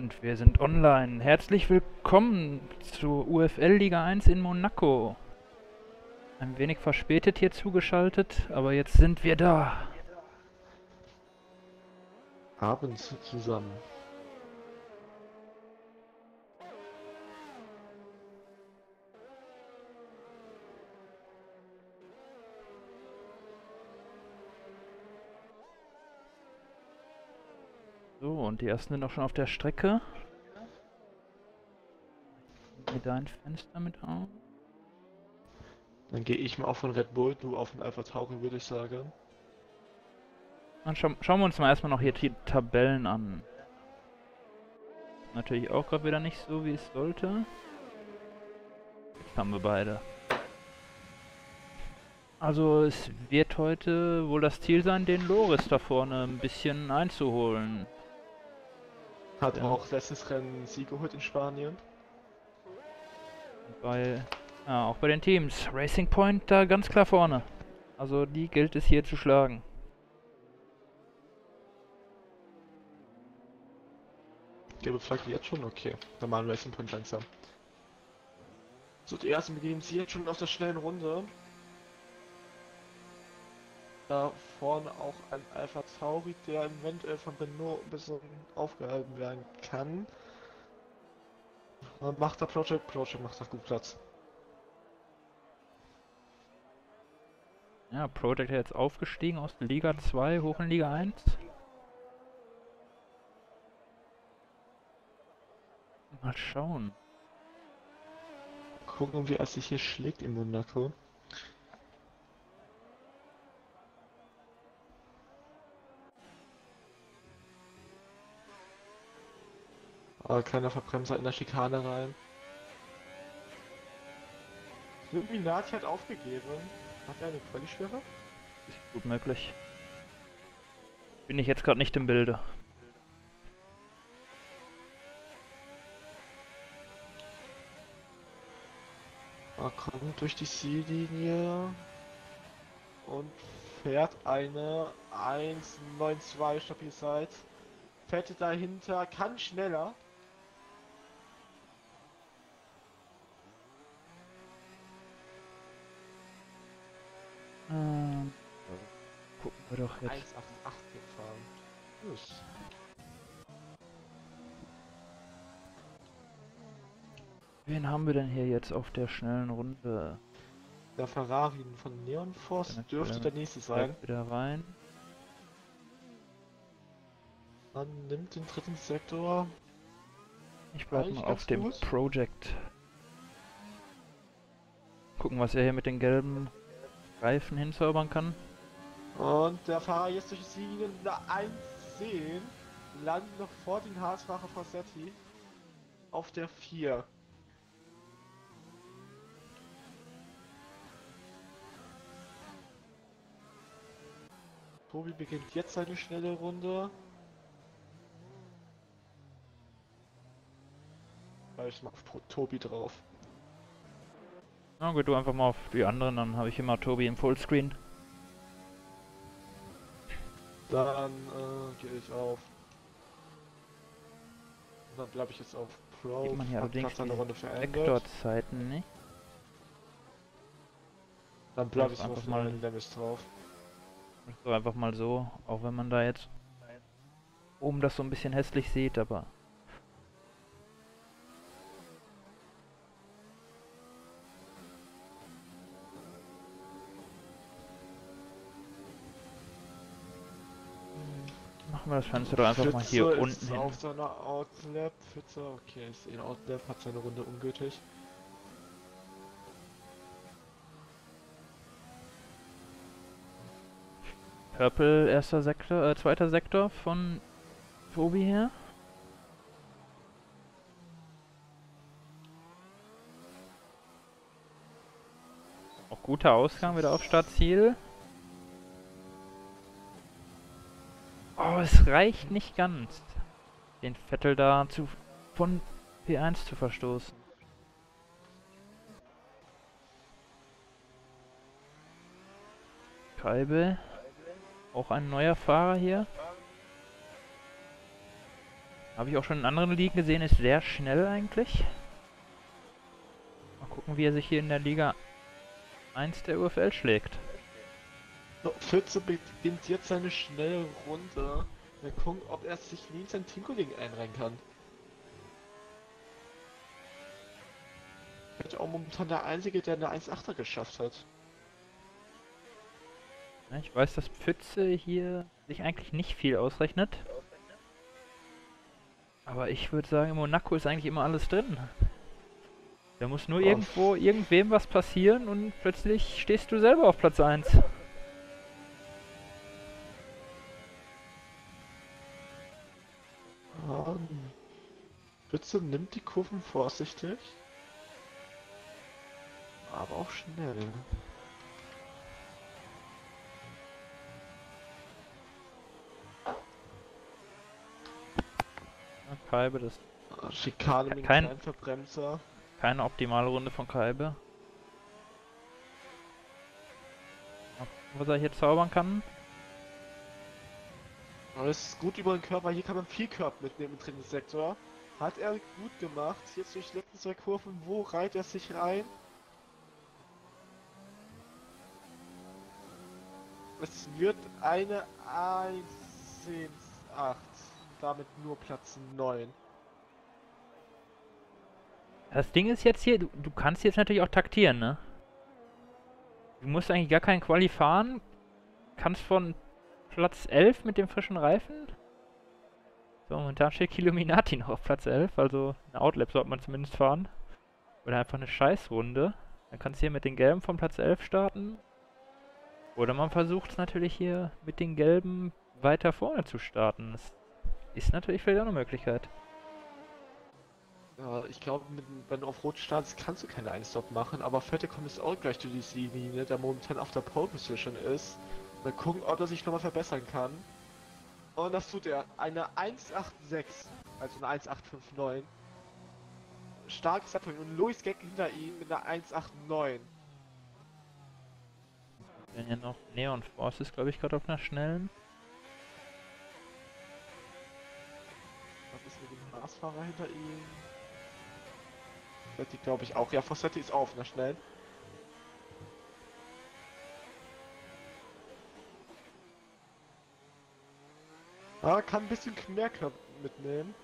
Und wir sind online. Herzlich willkommen zur UFL Liga 1 in Monaco. Ein wenig verspätet hier zugeschaltet, aber jetzt sind wir da. Abends zusammen. Und die ersten sind auch schon auf der Strecke. Mir dein Fenster mit auf. Dann gehe ich mal auf von Red Bull, du auf den Alpha Tauri, würde ich sagen. Dann scha schauen wir uns mal erstmal noch hier die Tabellen an. Natürlich auch gerade wieder nicht so, wie es sollte. Jetzt haben wir beide. Also es wird heute wohl das Ziel sein, den Loris da vorne ein bisschen einzuholen. Hat Ja. auch letztes Rennen Sieg geholt in Spanien. Bei, ja, auch bei den Teams. Racing Point da ganz klar vorne. Also die gilt es hier zu schlagen. Gelbe Flagge jetzt schon? Okay. Wir Racing Point langsam. So, die ersten begeben sich jetzt schon auf der schnellen Runde. Da vorne auch ein Alpha Tauri, der eventuell von Renault ein bisschen aufgehalten werden kann. Und Macht der Project, Project macht da gut Platz. Ja, Project jetzt aufgestiegen aus Liga 2 hoch in Liga 1. Mal schauen. Gucken, wie er sich hier schlägt in Monaco. Aber keiner Verbremser in der Schikane rein. Illuminati hat aufgegeben. Hat er eine Quali-Schwere? Ist gut möglich. Bin ich jetzt gerade nicht im Bilde. Er kommt durch die Ziellinie und fährt eine 1,92 stabil Zeit. Fährt dahinter, kann schneller. Ähm, gucken wir doch 1,88 jetzt. gefahren. Yes. Wen haben wir denn hier jetzt auf der schnellen Runde? Der Ferrari von Neon Force Dann dürfte der nächste sein. Wieder rein. Man nimmt den dritten Sektor. Ich bleib mal auf dem gut. Project. Gucken, was er hier mit den gelben Reifen hinzaubern kann. Und der Fahrer jetzt durch die eine 110. Landet noch vor den Haasfahrer Fossetti. Auf der 4. Tobi beginnt jetzt seine schnelle Runde. Ich Pro- Tobi drauf. Na gut, du einfach mal auf die anderen, dann habe ich immer Tobi im Fullscreen. Dann äh, gehe ich auf. Dann bleibe ich jetzt auf Pro. Sieht man hier allerdings die Runde verändert. Vektorzeiten nicht. Dann bleibe ich Einfach mal- Levis drauf. So einfach mal so, auch wenn man da jetzt oben das so ein bisschen hässlich sieht, aber machen wir das Fenster doch einfach mal hier unten hin. auf seiner Outlap. Pfütze, okay, ist in Outlap, hat seine Runde ungültig. Purple erster Sektor, äh, zweiter Sektor von Tobi her. Auch guter Ausgang wieder auf Startziel. Oh, es reicht nicht ganz, den Vettel da zu, von P1 zu verstoßen. Scheibe. Auch ein neuer Fahrer hier. Habe ich auch schon in anderen Ligen gesehen, ist sehr schnell eigentlich. Mal gucken, wie er sich hier in der Liga 1 der UFL schlägt. So, Pfütze beginnt jetzt seine schnelle Runde. Wir gucken, ob er sich nie in seinen Teamkollegen einreihen kann. Ich bin auch momentan der Einzige, der eine 1,8er geschafft hat. Ich weiß, dass Pfütze hier sich eigentlich nicht viel ausrechnet. Aber ich würde sagen, Monaco ist eigentlich immer alles drin. Da muss nur Oh. irgendwo irgendwem was passieren und plötzlich stehst du selber auf Platz 1. Ähm, Pfütze nimmt die Kurven vorsichtig. Aber auch schnell. Ja, Kaibe, das ist Schikane mit Kein- Verbremser. keine optimale Runde von gucken, was er hier zaubern kann. Aber es ist gut über den Körper. Hier kann man viel Körper mitnehmen im Trainingssektor. Hat er gut gemacht. Jetzt durch die letzten zwei Kurven. Wo reiht er sich rein? Es wird eine 1-8. Damit nur Platz 9. Das Ding ist jetzt hier, du, du kannst jetzt natürlich auch taktieren, ne? Du musst eigentlich gar keinen Quali fahren. Kannst von Platz 11 mit dem frischen Reifen. So, momentan steht Kilominati noch auf Platz 11, also eine Outlap sollte man zumindest fahren. Oder einfach eine Scheißrunde. Dann kannst du hier mit den Gelben von Platz 11 starten. Oder man versucht es natürlich hier mit den Gelben weiter vorne zu starten. Das ist natürlich vielleicht auch eine Möglichkeit. Ja, ich glaube, wenn du auf Rot startest, kannst du keine 1-Stop machen. Aber Fette kommt jetzt auch gleich durch die Ziellinie, der momentan auf der Pole Position ist. Mal gucken, ob er sich nochmal verbessern kann. Und das tut er. Eine 186, also eine 1859. Starkes Abholen. Und Louis Gag hinter ihm mit einer 189. Wenn ja noch Neon Force ist, glaube ich, gerade auf einer schnellen. Was ist mit dem Maßfahrer hinter ihm? Fette, glaube ich, auch. Ja, Fossetti ist auch auf einer schnellen. Ah, kann ein bisschen mehr Körper mitnehmen.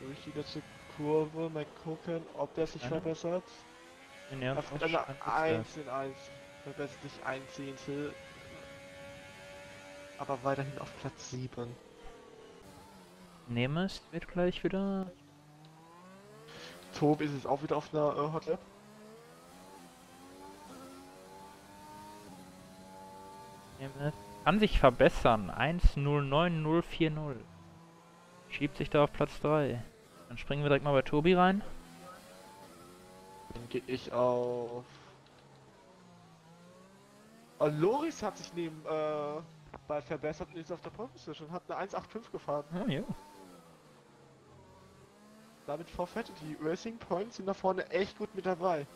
Durch die letzte Kurve, mal gucken, ob der sich Ja. verbessert. Er Force hat eine scheint jetzt, äh, 1 in 1. Verbessert sich ein Zehntel. Aber weiterhin auf Platz 7. Nemes wird gleich wieder. Tobi ist jetzt auch wieder auf einer äh, Hotlap. Nemes kann sich verbessern. 109040. Schiebt sich da auf Platz 3. Dann springen wir direkt mal bei Tobi rein. Dann gehe ich auf. Oh, Loris hat sich neben äh, bald verbessert und ist auf der Pole Position. Hat eine 185 gefahren. Oh, jo. Damit verfettet die Racing Points sind da vorne echt gut mit dabei.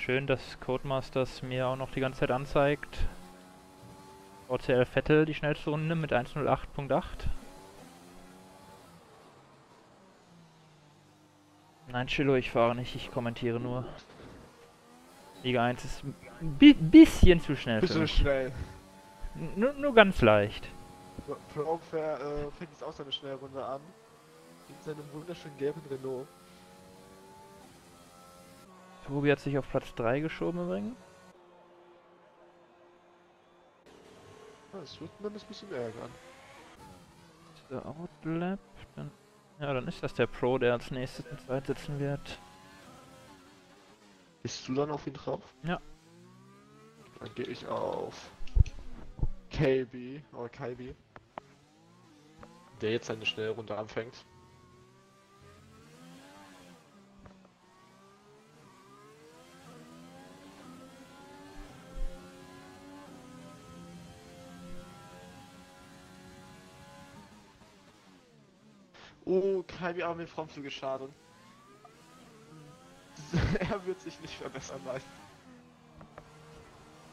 Schön, dass Codemasters mir auch noch die ganze Zeit anzeigt. OCL Vettel die schnellste Runde mit 108.8. Nein, Chillo, ich fahre nicht, ich kommentiere nur. Liga 1 ist ein bi bisschen zu schnell für Bisschen schnell. N- Nur, ganz leicht. Pro fähr, äh, fängt jetzt auch seine Schnellrunde an. In seinem wunderschönen gelben Renault. Tobi hat sich auf Platz 3 geschoben übrigens. Ja, Das wird mir ein bisschen ärgern. Der Outlap, dann... Ja, dann ist das der Pro, der als nächstes in Zeit sitzen wird. Bist du dann auf ihn drauf? Ja. Dann gehe ich auf KB oder KB. Der jetzt seine Schnellrunde anfängt. Oh, Kalbi aber mit Frontflügelschaden. er wird sich nicht verbessern lassen.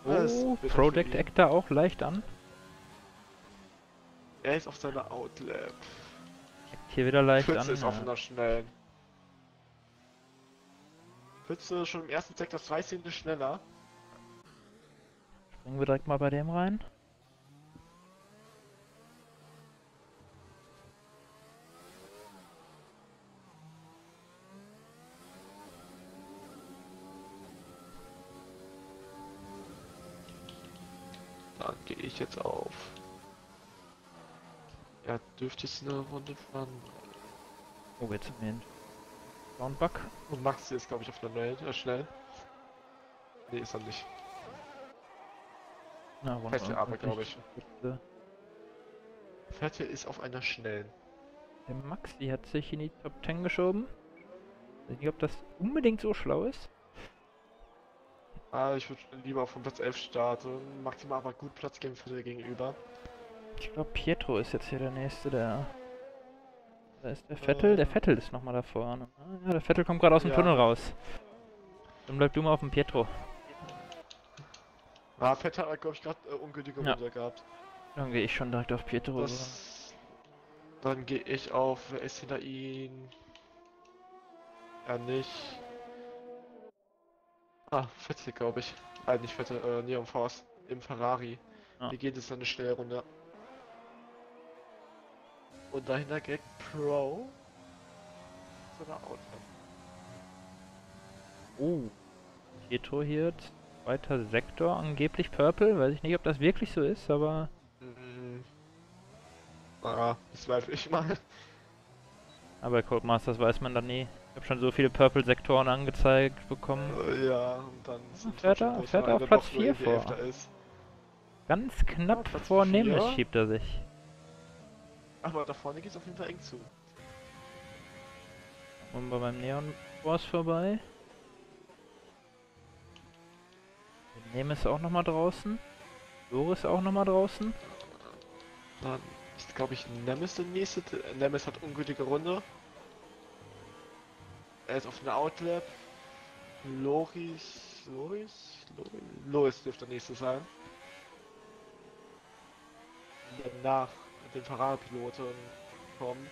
Oh, Project. Actor auch leicht an. Er ist auf seiner Outlap. Hier wieder leicht Pfütze an. ist auf einer schnellen. Pfütze schon im ersten Sektor zwei Zehntel schneller. Springen wir direkt mal bei dem rein. Ich jetzt auf. Er dürfte jetzt eine Runde fahren. Oh, jetzt im Moment. Soundbug. Und Maxi ist, glaube ich, auf einer Schnell. Äh, schnell. Nee, ist er nicht. Na. Fette aber, glaube ich. Der Fette ist auf einer schnellen. Maxi hat sich in die Top 10 geschoben. Ich weiß nicht, ob das unbedingt so schlau ist. Ah, ich würde lieber auf dem Platz 11 starten. Maximal aber gut Platz geben Fette gegenüber. Ich glaube, Pietro ist jetzt hier der nächste, der. Da ist der Vettel. Der Äh. Vettel ist nochmal da vorne. Ah, ja, der Vettel kommt gerade aus dem Ja. Tunnel raus. Dann bleib du mal auf dem Pietro. Ah, Fette hat, glaube ich, gerade äh, ungültige Ja. Runde gehabt. Dann gehe ich schon direkt auf Pietro. Das, dann gehe ich auf, wer ist hinter ihm? Er nicht. Ah, Fette, glaube ich. Äh, nicht Fette, äh, Neon Force. Im Ferrari. Ah. Hier geht es dann eine schnelle Runde. Und dahinter Greg Pro. So eine Outfit. Oh. Pietro hier, zweiter Sektor, angeblich Purple. Weiß ich nicht, ob das wirklich so ist, aber. Mhm. Ah, das zweifle ich mal. Aber Codemasters weiß man dann nie. Ich habe schon so viele Purple-Sektoren angezeigt bekommen. Äh, ja, und dann sind fährt er- fährt er auf Platz doch nur vier irgendwie vor. Elfter Ist. Ganz knapp Platz vor. Nemes schiebt er sich. Aber da vorne geht es auf jeden Fall eng zu. Und wir beim Neon Force vorbei. Nemes auch nochmal draußen. Loris auch nochmal draußen. Dann ist, glaube ich, Nemes der nächste. Nemes hat ungültige Runde. Er ist auf einer Outlap. Loris. Loris? Loris? Dürfte der nächste sein. Danach den Ferrari-Piloten kommt.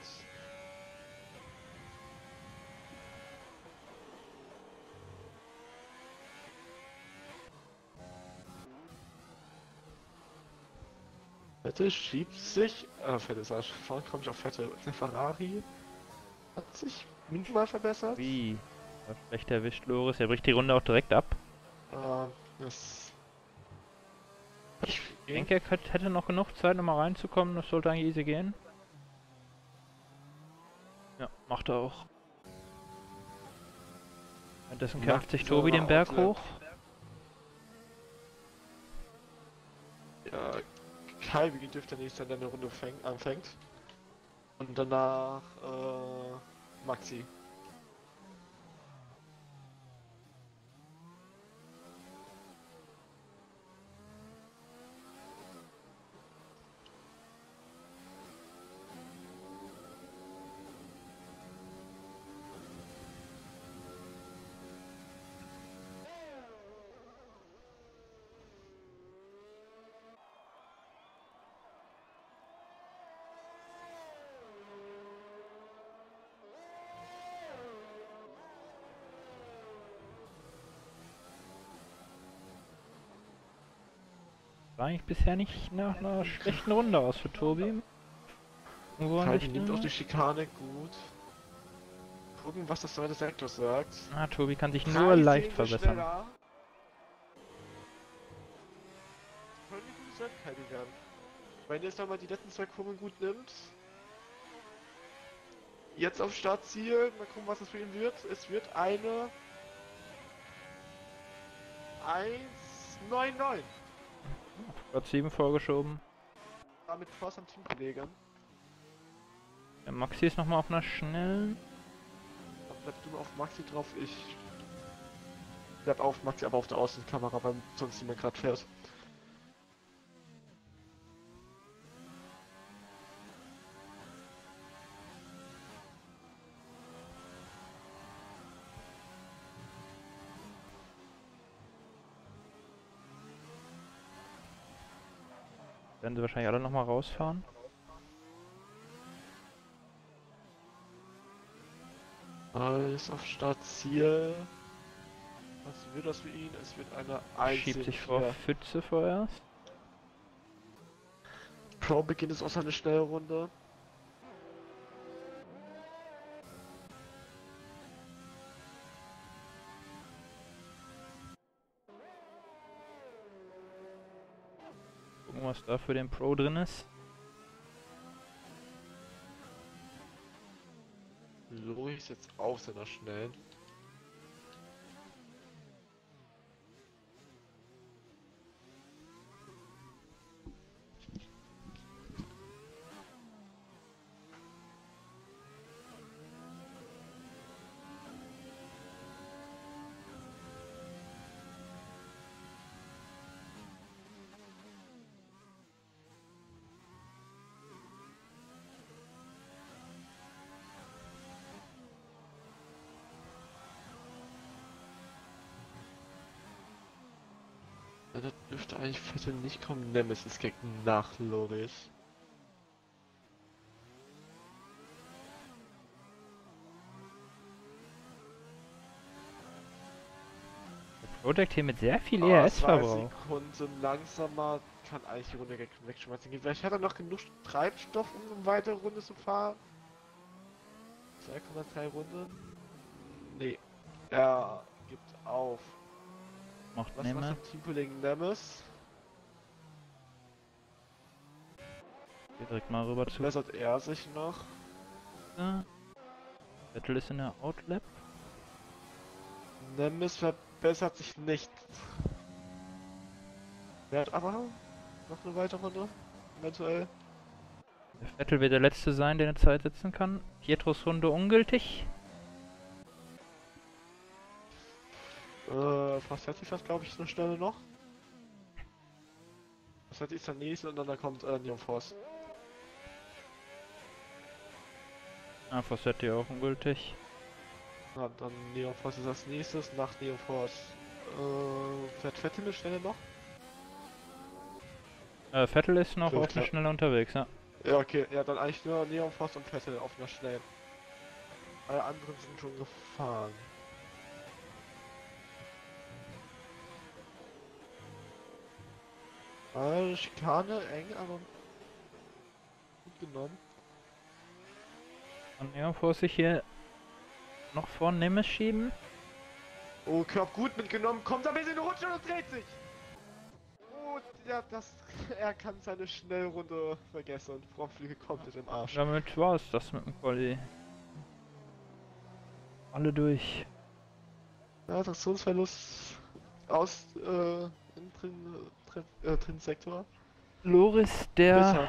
Fette schiebt sich. Äh, Fette ist er. Vorne komme ich auf Fette. Der Ferrari hat sich minimal verbessert. Wie? Schlecht erwischt Loris. Er bricht die Runde auch direkt ab. Äh, das. Ich denke, er hätte noch genug Zeit, nochmal reinzukommen. Das sollte eigentlich easy gehen. Ja, macht er auch. Währenddessen kämpft sich Tobi den Berg Outlap. hoch. Ja, Calvi dürfte der nächste, der eine Runde fäng, anfängt. Und danach äh, Maxi. Eigentlich bisher nicht nach einer schlechten Runde aus für Tobi. Calvi nimmt Richtung- auch die Schikane gut. Gucken, was das zweite Sektor sagt. Ah, Tobi kann sich nur leicht verbessern. Wenn jetzt nochmal die letzten zwei Kurven gut nimmt. Jetzt auf Startziel, mal gucken, was das für ihn wird. Es wird eine 1,99. Platz 7 vorgeschoben. Damit Force am Teamkollegen. Der Maxi ist nochmal auf einer schnellen. Dann bleib du mal auf Maxi drauf, ich bleib auf Maxi, aber auf der Außenkamera, weil sonst niemand gerade fährt. Werden sie wahrscheinlich alle nochmal rausfahren. Alles auf Startziel. Was wird das für ihn? Es wird eine Schiebt sich vor Pfütze vorerst. Pro beginnt es auch seine Schnellrunde. Was da für den Pro drin ist. Loris jetzt auf seiner schnellen. Ja, Da dürfte eigentlich Vettel nicht kommen. Nemesis geht nach Loris. Project hier mit sehr viel Ah, ERS-Verbrauch. Sekunden langsamer kann eigentlich die Runde weg- wegschmeißen gehen. Vielleicht hat er noch genug Treibstoff, um eine weitere Runde zu fahren. 2,3 Runden. Nee. Er gibt auf. Macht Was macht Nehme. der Teamkollegen Nemes? Hier direkt mal rüber zu. Bessert er sich noch? Vettel ist in der Outlap. Nemes verbessert sich nicht. Er hat aber noch eine weitere Runde. Eventuell. Der Vettel wird der letzte sein, der eine Zeit setzen kann. Pietros Runde ungültig. Äh, Fassetti fährt glaube ich eine Stelle noch. Fassetti ist der nächste und dann da kommt äh, Neon Force. Ah, Fossetti auch ungültig. Ja, dann Neon Force ist als nächstes, nach Neon Force. Äh, fährt Vettel eine Stelle noch? Äh, Vettel ist noch Gut, auf eine ja. Schnelle unterwegs, ja. Ja, okay, ja, dann eigentlich nur Neon Force und Vettel auf einer Schnellen. Alle anderen sind schon gefahren. Äh, Schikane eng, aber gut genommen. Kann irgendwo sich hier noch vor Nemes schieben. Oh, Körb gut mitgenommen, kommt ein bisschen runter und dreht sich. Oh, ja, das, er kann seine Schnellrunde vergessen. Frontflügel komplett im Arsch. Damit war es das mit dem Quali. Alle durch. Ja, Traktionsverlust aus, äh, drin, drin, äh, drin Sektor. Loris, der.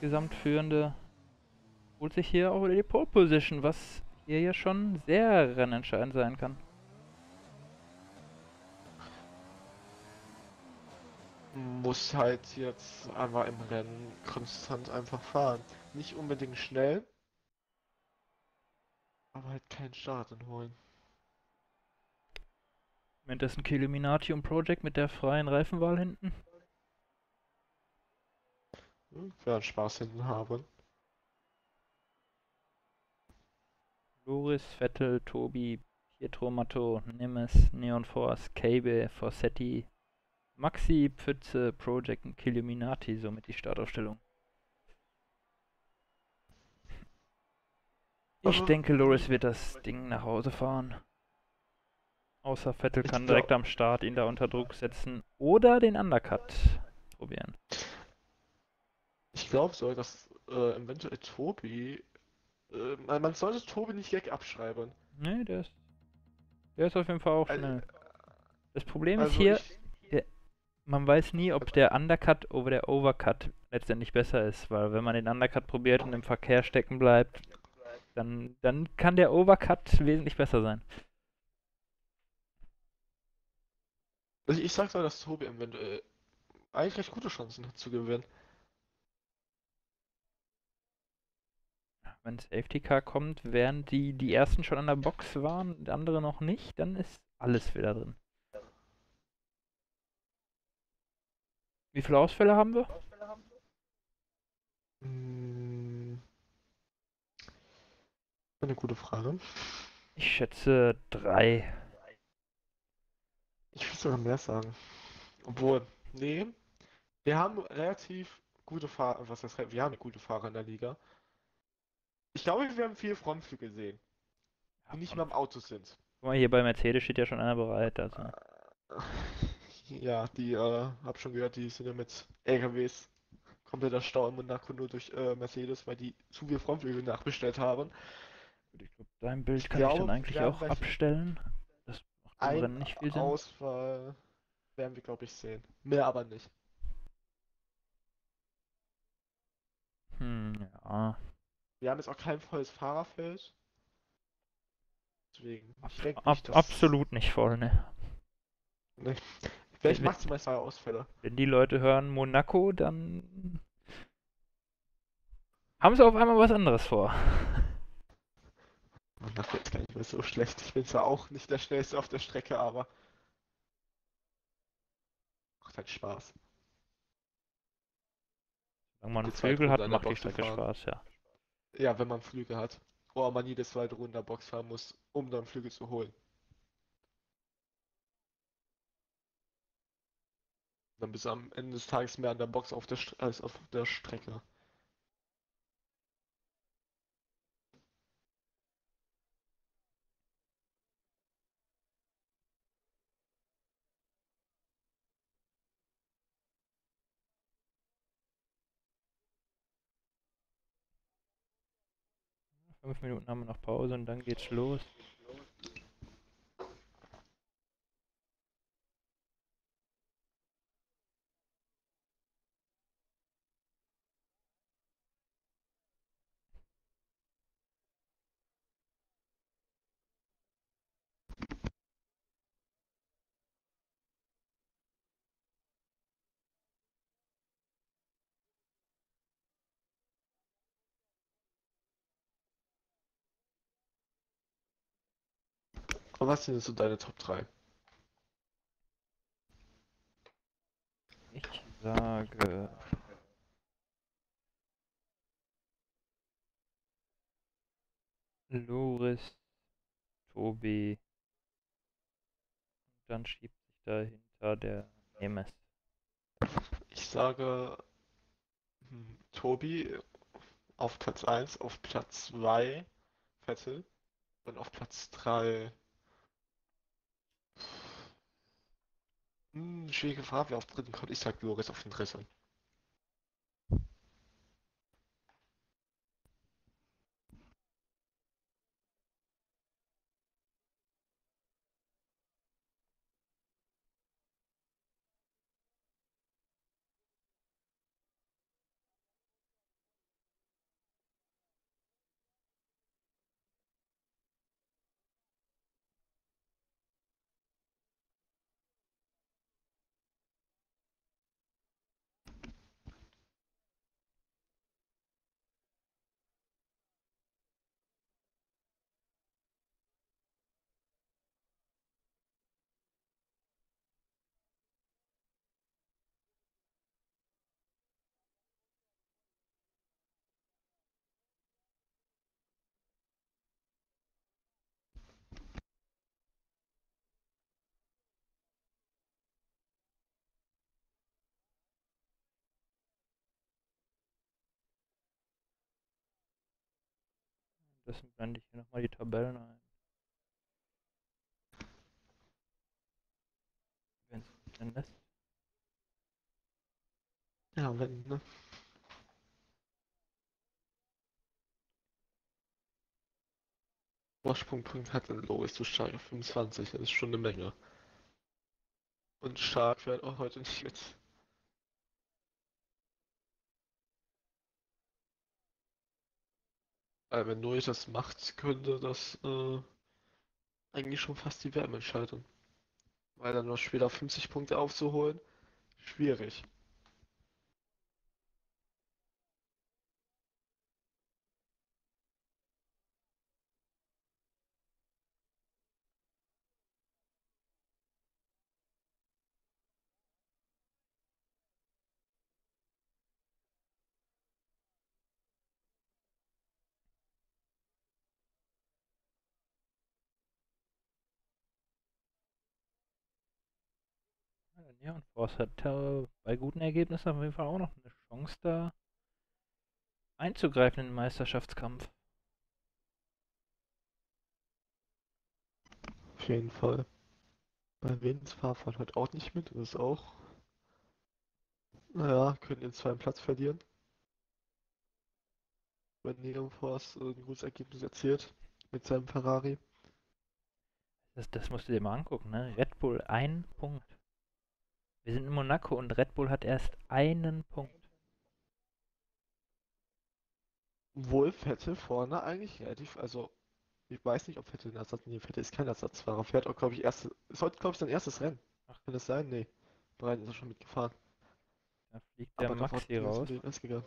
Gesamtführende, holt sich hier auch wieder die Pole Position, was hier ja schon sehr rennentscheidend sein kann. Muss halt jetzt einmal im Rennen konstant einfach fahren. Nicht unbedingt schnell. Aber halt keinen Start holen. Währenddessen Illuminati und Project mit der freien Reifenwahl hinten. Hm, werden Spaß hinten haben. Loris, Vettel, Tobi, Pietro Matto, Nemes, Neon Force, Cable, Forsetti, Maxi, Pfütze, Project und Illuminati, somit die Startaufstellung. Ich denke, Loris wird das Ding nach Hause fahren. Außer Vettel Ich kann direkt am Start ihn da unter Druck setzen oder den Undercut probieren. Ich glaube so, dass äh, eventuell Tobi. Äh, man, sollte Tobi nicht direkt abschreiben. Nee, der ist, der ist auf jeden Fall auch Also, schnell. Das Problem ist Also hier, ich, man weiß nie, ob der Undercut oder der Overcut letztendlich besser ist, weil wenn man den Undercut probiert und im Verkehr stecken bleibt, dann, dann kann der Overcut wesentlich besser sein. Also ich sag so, dass Tobi eventuell eigentlich recht gute Chancen hat zu gewinnen. Wenn Safety Car kommt, während die, die ersten schon an der Box waren, die andere noch nicht, dann ist alles wieder drin. Wie viele Ausfälle haben wir? Hm, eine gute Frage. Ich schätze drei. Ich will sogar mehr sagen. Obwohl, nee, wir haben relativ gute Fahrer, was heißt, wir haben eine gute Fahrer in der Liga. Ich glaube, wir haben viele Frontflügel gesehen, die nicht mehr im Auto sind. Guck mal, hier bei Mercedes steht ja schon einer bereit. Also. Ja, die, äh, hab schon gehört, die sind ja mit LKWs kompletter Stau in Monaco nur durch äh, Mercedes, weil die zu viel Frontflügel nachbestellt haben. Ich glaube, dein Bild Ich kann ich glaube, dann eigentlich auch gleich abstellen. Macht Ein Rennen nicht viel Sinn. Ausfall werden wir, glaube ich, sehen. Mehr aber nicht. Hm, ja. Wir haben jetzt auch kein volles Fahrerfeld. Deswegen, ich denke Ab, nicht, dass... absolut nicht voll, ne? Nee. Vielleicht Wenn- maximal zwei Ausfälle. Wenn die Leute hören Monaco, dann haben sie auf einmal was anderes vor. Monaco ist gar nicht mehr so schlecht. Ich bin zwar auch nicht der Schnellste auf der Strecke, aber... Macht halt Spaß. Wenn man Flügel hat, macht die Strecke. Spaß, ja. Ja, wenn man Flügel hat. Oder man jedes zweite Runde in der Box fahren muss, um dann Flügel zu holen. Dann bist du am Ende des Tages mehr an der Box auf der St als auf der Strecke. Fünf Minuten haben wir noch Pause und dann geht's los. Und was sind so deine Top 3? Ich sage. Loris, Tobi. Und dann schiebt sich dahinter der Nemes. Ich sage hm, Tobi auf Platz 1, auf Platz 2 Vettel und auf Platz 3 hm, schwierige Frage, wer auf dritten kommt. Ich sag Loris auf dritten. Das blende ich hier nochmal die Tabellen ein. Wenn es denn lässt. Ja, wenn, ne? Vorsprungpunkt hat ein Loris zu stark auf 25, das ist schon eine Menge. Und stark fährt auch heute nicht mit. Weil wenn Noris das macht, könnte das äh, eigentlich schon fast die WM entscheiden. Weil dann noch später 50 Punkte aufzuholen, schwierig. Ja, und Force hat äh, bei guten Ergebnissen auf jeden Fall auch noch eine Chance, da einzugreifen in den Meisterschaftskampf. Auf jeden Fall. Bei Vince Fahrfahrt halt auch nicht mit, ist auch. Naja, können den zweiten Platz verlieren. Wenn Neon Force ein gutes Ergebnis erzielt mit seinem Ferrari. Das, das musst du dir mal angucken, ne? Red Bull ein Punkt. Wir sind in Monaco und Red Bull hat erst einen Punkt. Wohl Vettel vorne eigentlich relativ, also ich weiß nicht, ob Vettel ein Ersatz, nee, Vettel ist kein Ersatzfahrer, fährt auch, glaube ich, erste, ist heute, glaube ich, sein erstes Rennen. Ach, kann das sein? Nee, Brian ist er schon mitgefahren. Da fliegt der Aber davor Maxi ist er raus. S gegangen.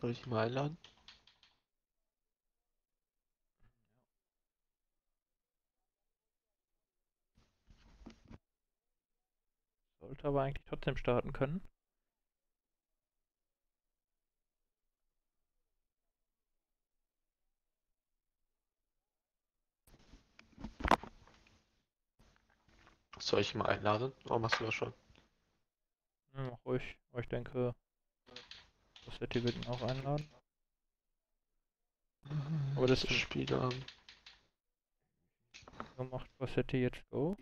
Soll ich ihn mal einladen? Sollte aber eigentlich trotzdem starten können. Soll ich ihn mal einladen? Oh, machst du das schon? Ja, mach ruhig. Aber ich denke, das wird die wird ihn auch einladen. Aber das ist- Spiel an. So macht Rossetti jetzt Go.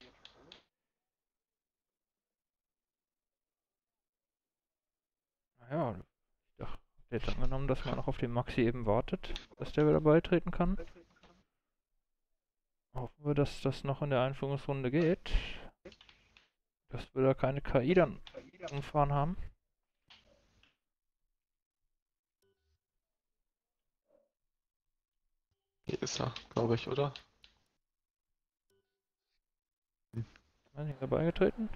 Naja, ich dachte jetzt angenommen, dass man noch auf den Maxi eben wartet, dass der wieder beitreten kann. Hoffen wir, dass das noch in der Einführungsrunde geht. Dass wir da keine KI dann umfahren haben. Hier ist er, glaube ich, oder? Nicht, ist er beigetreten?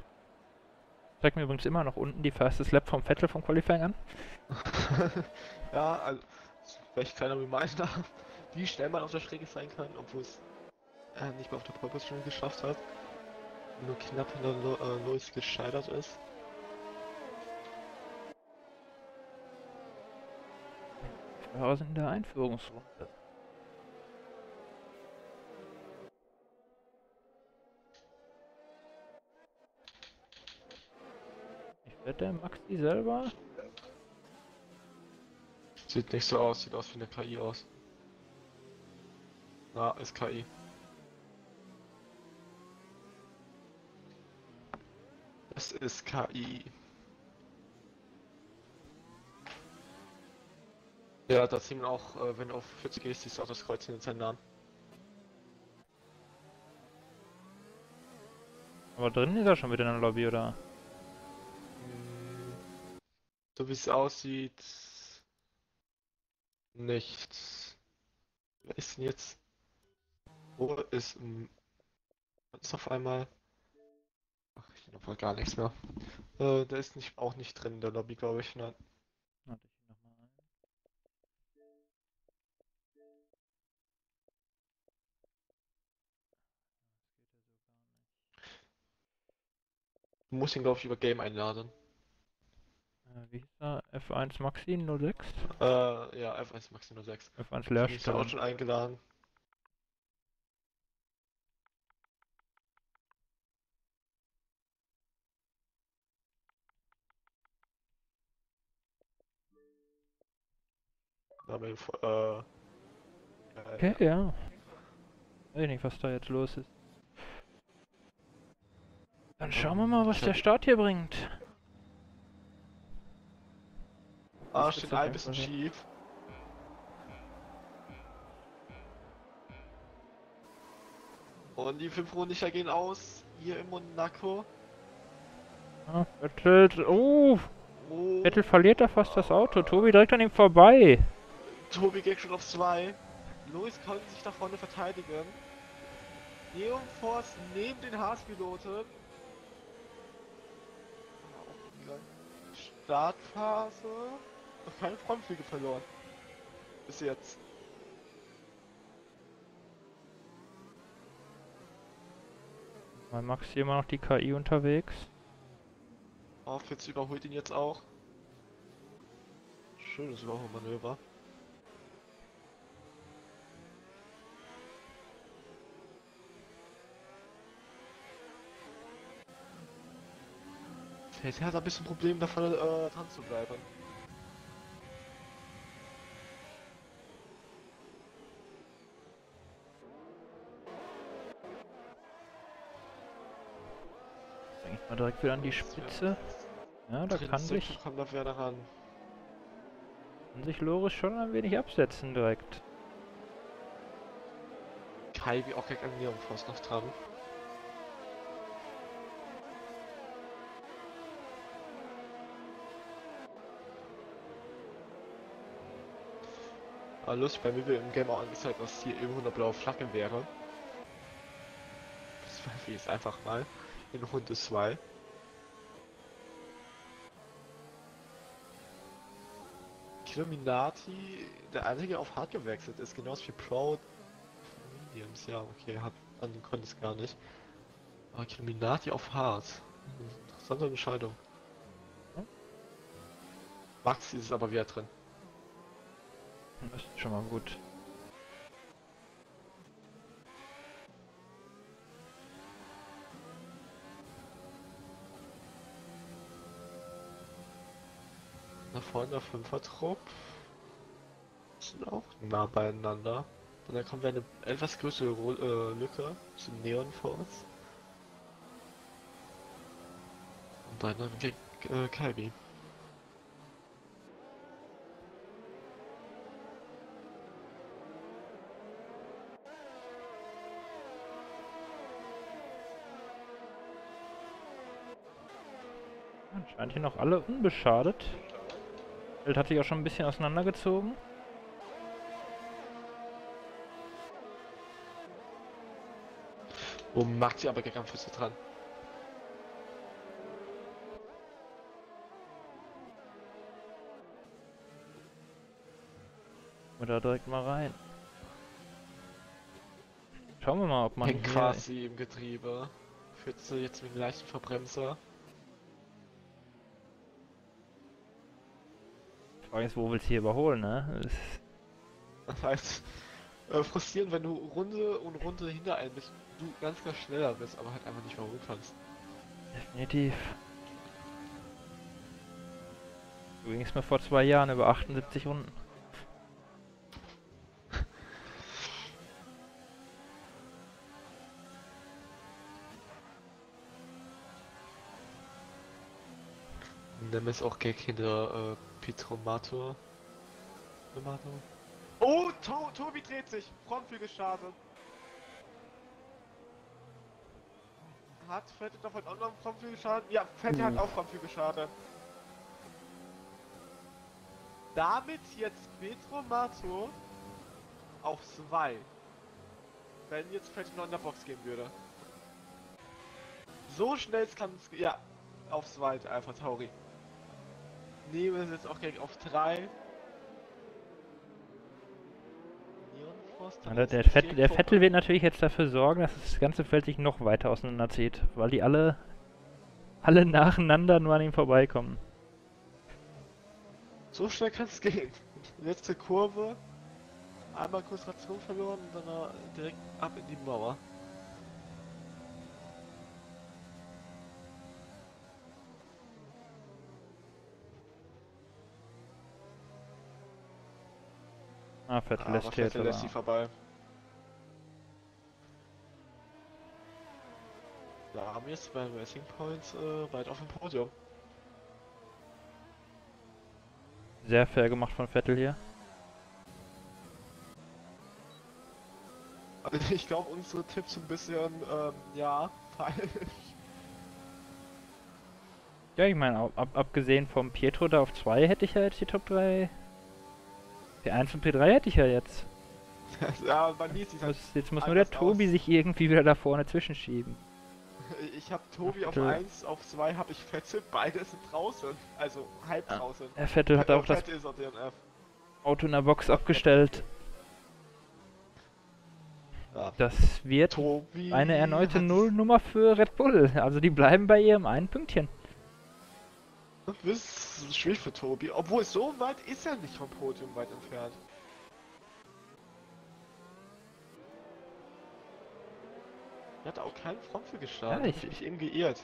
Zeigt mir übrigens immer noch unten die Fastest Lap vom Vettel vom Qualifying an. ja, also, vielleicht kleiner Reminder, wie schnell man auf der Strecke sein kann, obwohl es äh, nicht mal auf der Pole Position geschafft hat. Nur knapp hinter äh, Lewis gescheitert ist. Wir sind in der Einführungsrunde. Werde der Maxi selber. Sieht nicht so aus, sieht aus wie eine KI aus. Na, ist KI. Es ist KI. Ja, da sieht man auch, äh, wenn du auf 40 gehst, siehst du auch das Kreuz in den Namen. Aber drin ist er schon wieder in der Lobby, oder? So wie es aussieht, nicht. Wer ist denn jetzt? Wo ist was ist auf einmal? Ach, ich noch wohl gar nichts mehr. Äh, der ist nicht auch nicht drin in der Lobby, glaube ich. Nein. Warte ich ein. Du musst ihn, glaube ich, über Game einladen. Äh, wie hieß er? F1 Maxi 06? Äh, ja, F1 Max 06. F1 Ich bin auch schon eingeladen. Aber, äh, Okay, ja. Weiß ich nicht, was da jetzt los ist. Dann schauen wir mal, was der Start hier bringt. Ah, steht ein bisschen schief. Und die fünf Runden gehen aus. Hier in Monaco. Ah, Vettel, oh, Oh, Vettel verliert da fast das Auto. Tobi direkt an ihm vorbei. Tobi geht schon auf zwei. Lewis konnte sich da vorne verteidigen. Neon Force neben den Haas-Piloten. Startphase. Keine Frontflüge verloren. Bis jetzt. Mein Max hier immer noch die KI unterwegs. Oh, Fitz überholt ihn jetzt auch. Schönes Überholmanöver. Fitz hat ein bisschen Probleme da äh, dran zu bleiben. Direkt wieder an die Spitze. Ja, da kann sich, kommt ran. kann sich Loris schon ein wenig absetzen direkt. Kai wie auch gleich an mir fast noch dran. Aber lustig, bei mir wird im Game auch angezeigt, dass hier irgendwo eine blaue Flagge wäre. Das weiß ich jetzt einfach mal. In Runde 2. Illuminati der einzige auf Hard gewechselt ist, genauso wie Proud Mediums. Ja, okay, hat an konnte es gar nicht. Aber Illuminati auf Hard. Interessante Entscheidung. Max ist aber wieder drin. Das ist schon mal gut. Vorne Fünfer-Trupp sind auch nah beieinander. Und dann wir eine etwas größere äh, Lücke zum Neon Force. Und dann dann gegen äh, Kalbi. Scheint hier noch alle unbeschadet. Feld hat sich auch schon ein bisschen auseinandergezogen. Wo macht sie aber gegen Füße dran? Oder direkt mal rein. Schauen wir mal, ob man Hängt quasi im Getriebe. Führt sie jetzt mit einem leichten Verbremser. Frage ist, wo willst du hier überholen, ne? Das heißt, äh, frustrierend, wenn du Runde und Runde hinter einem bist, du ganz, ganz schneller bist, aber halt einfach nicht mehr holen kannst. Definitiv. Du gingst mir vor zwei Jahren über 78 Runden. Nimm es auch Gag hinter äh, Pitromator. Oh, to Tobi dreht sich. Frontflügelschaden. Hat Fette davon auch noch Frontflügelschaden? Ja, Fette uh. hat auch Frontflügelschaden. Damit jetzt Petromato auf 2. Wenn jetzt Fette noch in der Box gehen würde. So schnell kann es... Ja, auf 2 einfach Tauri. Neo ist jetzt auch gleich auf 3. Der, der, Vettel, der Vettel wird natürlich jetzt dafür sorgen, dass das ganze Feld sich noch weiter auseinanderzieht, weil die alle, alle nacheinander nur an ihm vorbeikommen. So schnell kann es gehen. Letzte Kurve, einmal Konzentration verloren und dann direkt ab in die Mauer. Ah, Vettel lässt hier Vettel lässt sie vorbei. Da haben wir jetzt bei Racing Points äh, weit auf dem Podium. Sehr fair gemacht von Vettel hier. Also ich glaube unsere Tipps ein bisschen, ähm, ja, falsch. Ja, ich meine, ab, abgesehen vom Pietro da auf 2 hätte ich ja jetzt die Top 3 P1 und P3 hätte ich ja jetzt. ja, man liest sich halt Jetzt muss nur der Tobi aus. sich irgendwie wieder da vorne zwischenschieben. Ich habe Tobi Ach, auf 1, auf 2 habe ich Vettel, beide sind draußen. Also halb ja. draußen. Der Vettel hat auch das Auto in der Box abgestellt. Ja. Das wird Tobi eine erneute Nullnummer für Red Bull. Also die bleiben bei ihrem einen Pünktchen. Das ist schwierig für Tobi. Obwohl, so weit ist er nicht vom Podium weit entfernt. Er hat auch keinen Front für gestartet. Ja, ich, ich eben geirrt.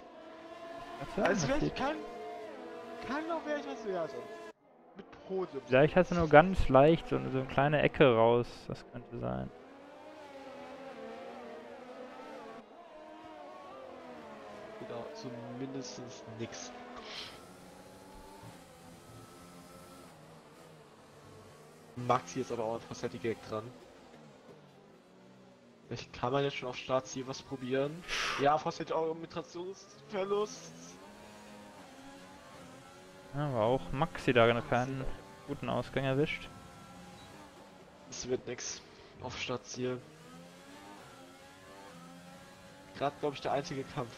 Also vielleicht sieht- kann, kann noch wer was werden. Mit Podium. Vielleicht hast du nur ganz leicht so, so eine kleine Ecke raus. Das könnte sein. Genau, so mindestens nix. Maxi ist aber auch an Fassetti direkt dran. Vielleicht kann man jetzt schon auf Startziel was probieren. Ja, Fassetti auch mit Trationsverlust. Ja, aber auch Maxi da noch keinen guten Ausgang erwischt. Es wird nix auf Startziel. Gerade, glaube ich, der einzige Kampf.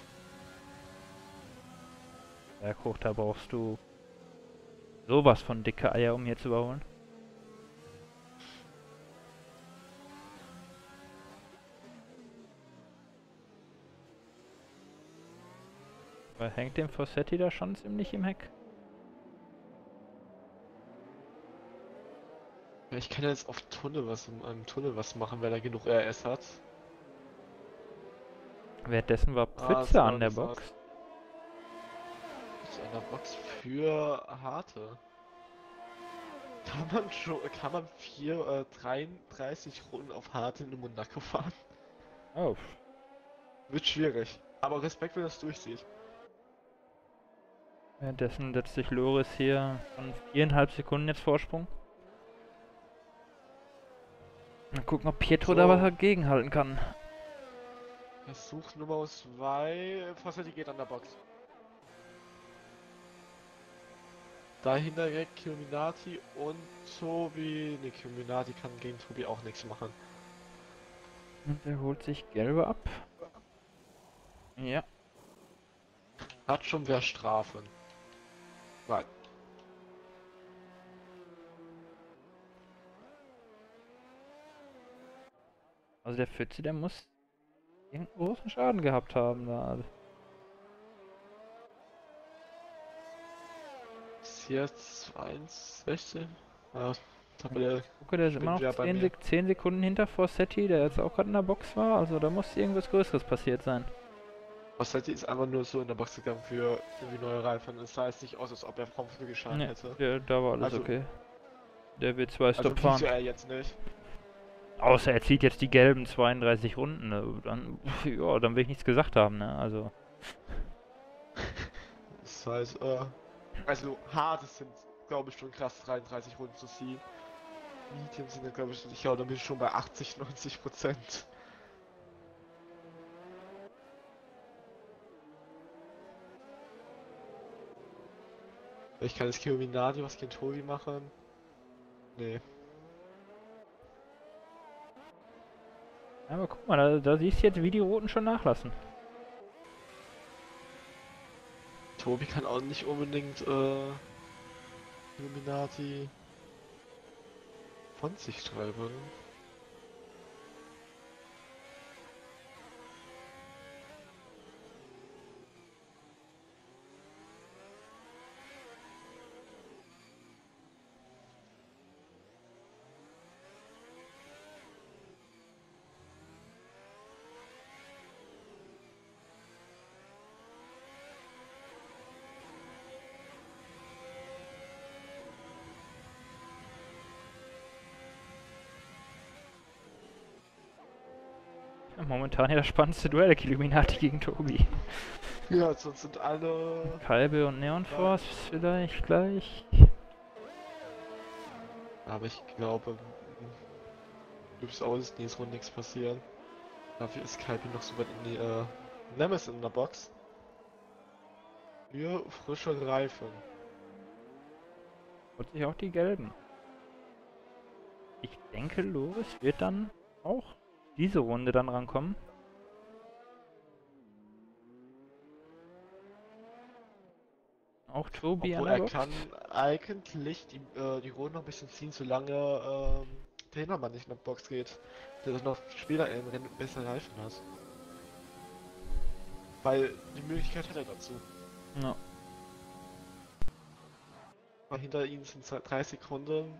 Berghoch, da brauchst du sowas von dicke Eier, um hier zu überholen. Hängt dem Fossetti da schon ziemlich im Heck. Ich kann jetzt auf Tunnel was, in einem Tunnel was machen, weil er genug RS hat. Währenddessen war Ah, Pritze das an der Box. Ist einer Box für Harte. Kann man schon, kann man vier, äh, 33 Runden auf Harte in Monaco fahren? Oh, Wird schwierig. Aber Respekt, wenn das durchzieht. Währenddessen setzt sich Loris hier von viereinhalb Sekunden jetzt Vorsprung. Mal gucken, ob Pietro da So. was dagegenhalten kann. Versuch Nummer 2. Fassetti geht an der Box. Dahinter direkt Killuminati und Tobi. Ne, Killuminati kann gegen Tobi auch nichts machen. Und er holt sich gelbe ab. Ja, Hat schon wer Strafen. Nein. also der Pfütze, der muss irgendeinen großen Schaden gehabt haben da. Ist jetzt 1,16? Ja, Tabelle. Gucke, der ist immer noch wieder bei 10, mir. Sek 10 Sekunden hinter Forsetti, der jetzt auch gerade in der Box war. Also da muss irgendwas Größeres passiert sein. Rossetti ist einfach nur so in der Box gegangen für irgendwie neue Reifen. Es sah jetzt nicht aus, als ob er vom Flügel geschadet Nee, hätte. der, da war alles Also- okay. Der wird zwei Also Stop fahren. er jetzt nicht. Außer er zieht jetzt die gelben 32 Runden. Ne? Dann, ja, dann will ich nichts gesagt haben, ne? Also. Das heißt, äh, also harte sind, glaube ich, schon krass 33 Runden zu ziehen. Medium sind, glaube ich, ich glaube, da bin ich schon bei 80, 90 Prozent. Ich kann jetzt Killuminati was gegen Tobi machen. Nee. Aber guck mal, da, da siehst du jetzt, wie die Roten schon nachlassen. Tobi kann auch nicht unbedingt äh, Illuminati von sich treiben. Momentan ja das spannendste Duell, Illuminati gegen Tobi. Ja, sonst sind alle. Kalbe und Neon Force vielleicht gleich. Aber ich glaube, gibt's auch ist nächste Runde nichts passieren. Dafür ist Kalbi noch so weit in die äh, Nemesis in der Box. Für frische Reifen. Und sich auch die gelben. Ich denke, Loris wird dann auch diese Runde dann rankommen. Auch Tobi Obwohl er Box. kann eigentlich die, äh, die Runde noch ein bisschen ziehen, solange ähm, der Hintermann nicht in der Box geht. Der noch später im Rennen bessere Reifen hat. Weil die Möglichkeit hat er dazu. Ja. Weil hinter ihnen sind es 30 Sekunden.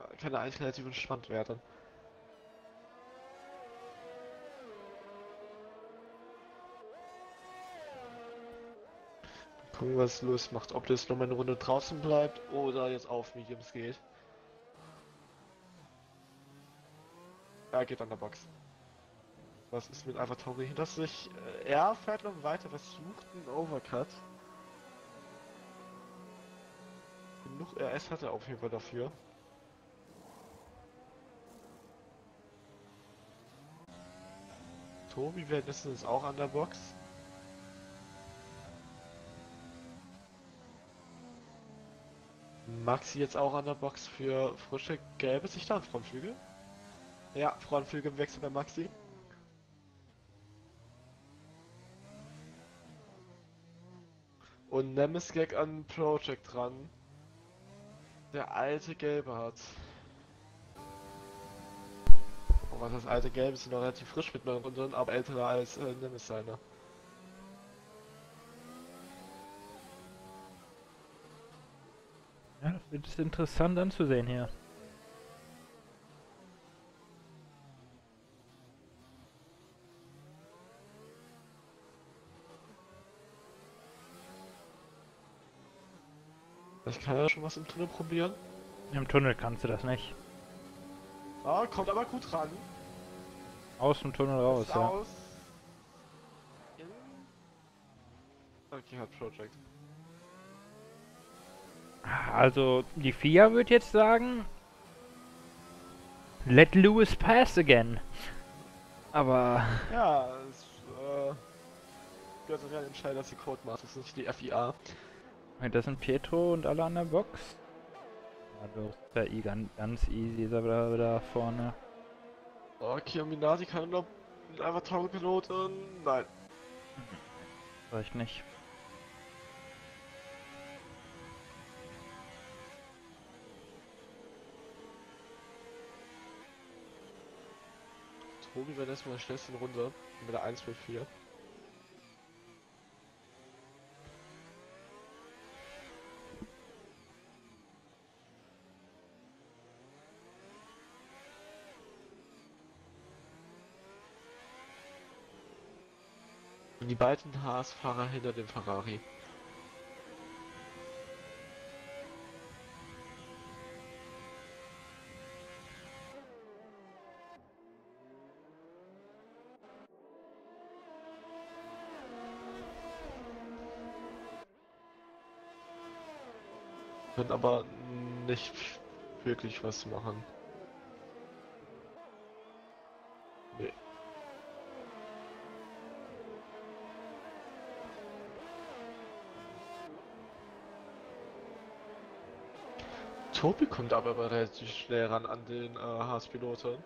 äh, Kann er eigentlich relativ entspannt werden. Gucken, was Lewis macht. Ob das nochmal eine Runde draußen bleibt oder jetzt auf Mediums geht. Er geht an der Box. Was ist mit Alpha Tauri hinter sich? Äh, Er fährt noch weiter, versucht einen Overcut. Genug RS hat er auf jeden Fall dafür. Tobi währenddessen ist auch an der Box. Maxi jetzt auch an der Box für frische gelbe Sichter und Frontflügel. Ja, Frontflügel im Wechsel bei Maxi. Und Nemesgag an Project dran. Der alte Gelbe hat. Oh, was das alte Gelbe ist noch relativ frisch mit neun Runden, aber älter als äh, Nemes seiner. Das wird interessant anzusehen hier. Ich kann ja schon was im Tunnel probieren. Im Tunnel kannst du das nicht. Ah, kommt aber gut ran. Aus dem Tunnel raus, Ist ja. aus. Okay, hat Project. Also, die FIA wird jetzt sagen, let Lewis pass again. Aber, Ja, es äh, gehört sogar entscheiden, dass die Codemasters, nicht die FIA. das sind Pietro und alle an der Box. Also, ist ja eh ganz, ganz easy, ist er wieder, wieder vorne. Okay, Minati kann noch einfach Taugelpilot und nein. Vielleicht nicht. Tobi wäre erstmal in der schnellsten Runde mit der 1 4. Die beiden Haas-Fahrer hinter dem Ferrari. Können aber nicht wirklich was machen. Nee. Tobi kommt aber relativ schnell ran an den äh, Haas-Piloten.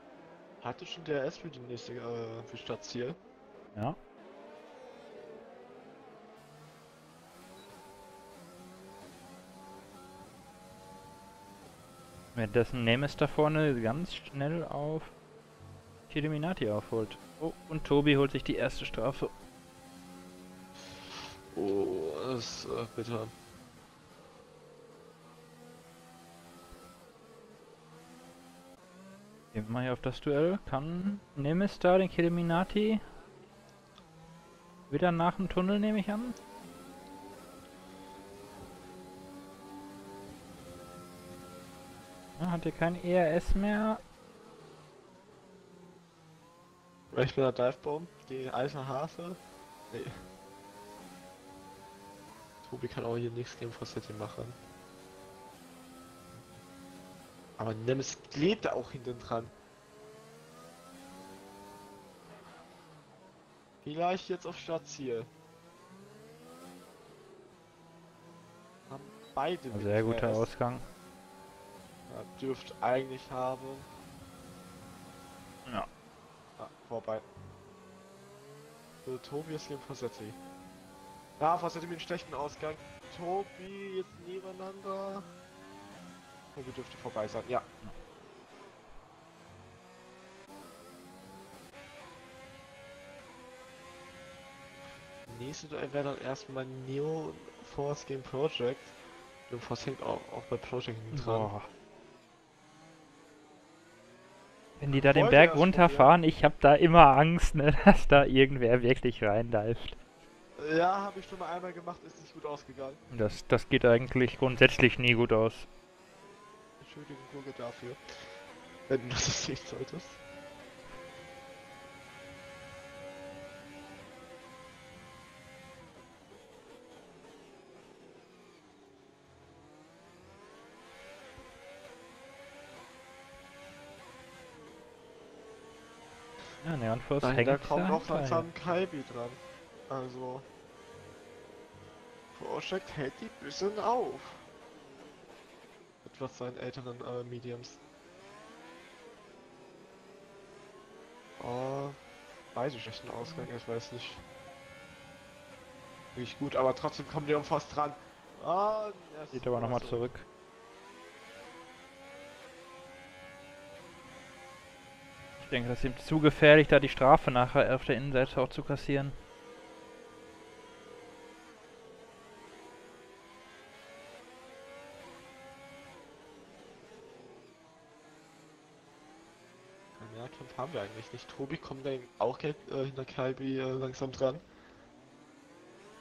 Hatte schon DRS für die nächste äh, für Stadtziel. Ja. Währenddessen Nemes da vorne ganz schnell auf Illuminati aufholt. Oh, und Tobi holt sich die erste Strafe. Oh, das ist äh, bitter. Gehen wir mal hier auf das Duell. Kann Nemes da den Illuminati wieder nach dem Tunnel, nehme ich an? Hat er kein ERS mehr? Ich bin der Divebomb, die alte Hafe. Nee. Tobi kann auch hier nichts gegen Fossetti machen. Aber Nemes klebt auch hinten dran. Vielleicht jetzt auf Startziel. Haben beide Sehr mit guter RS. Ausgang. Dürft eigentlich haben. Ja. Ah, vorbei. Für Tobi ist gegen Fossetti. Ja, Fossetti mit einem schlechten Ausgang. Tobi jetzt nebeneinander. Tobi dürfte vorbei sein, ja. Nächste Duell wäre dann erstmal Neo Force gegen Project. Neo Force hängt auch, auch bei Project dran. Boah. Wenn die da den Berg runterfahren, ich hab da immer Angst, ne, dass da irgendwer wirklich reindeift. Ja, habe ich schon mal einmal gemacht, ist nicht gut ausgegangen. Das, das geht eigentlich grundsätzlich nie gut aus. Entschuldigung, dafür. Wenn du das nicht solltest. Ja, Neonforce Nein, hängt da langsam Kalbi dran. Also. Project hält die bisschen auf. Etwas seinen älteren äh, Mediums. Oh, beide schlechten Ausgang, ich weiß nicht. Nicht gut, aber trotzdem kommt Leon fast dran. Ah, Geht aber nochmal so. zurück. Denke, das ist ihm zu gefährlich, da die Strafe nachher auf der Innenseite auch zu kassieren. Einen Mehrkampf haben wir eigentlich nicht. Tobi kommt dann auch äh, hinter Kalbi äh, langsam dran.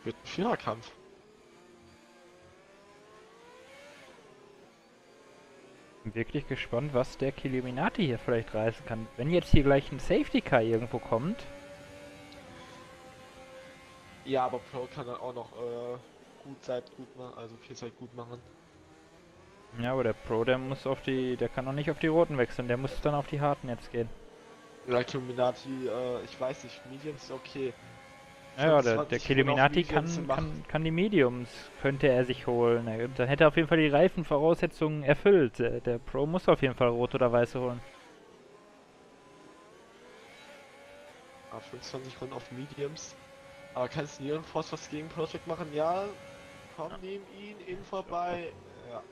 Wird ein Viererkampf. Bin wirklich gespannt, was der Killuminati hier vielleicht reißen kann. Wenn jetzt hier gleich ein Safety Car irgendwo kommt, Ja, aber Pro kann dann auch noch äh, gut Zeit gut machen, also viel Zeit gut machen. ja, aber der Pro, der muss auf die, der kann noch nicht auf die roten wechseln, der muss dann auf die harten jetzt gehen. Ja, Illuminati, äh, ich weiß nicht, Mediums ist okay. Ja, ja, 25 der, der Killuminati kann, kann, kann die Mediums, könnte er sich holen. Dann hätte er auf jeden Fall die Reifenvoraussetzungen erfüllt. Der, Pro muss auf jeden Fall rot oder weiße holen. Ah, 25 Runden auf Mediums. Aber kannst du Neon Force was gegen Project machen? Ja, komm, nehmen ihn, ihn vorbei. Ja,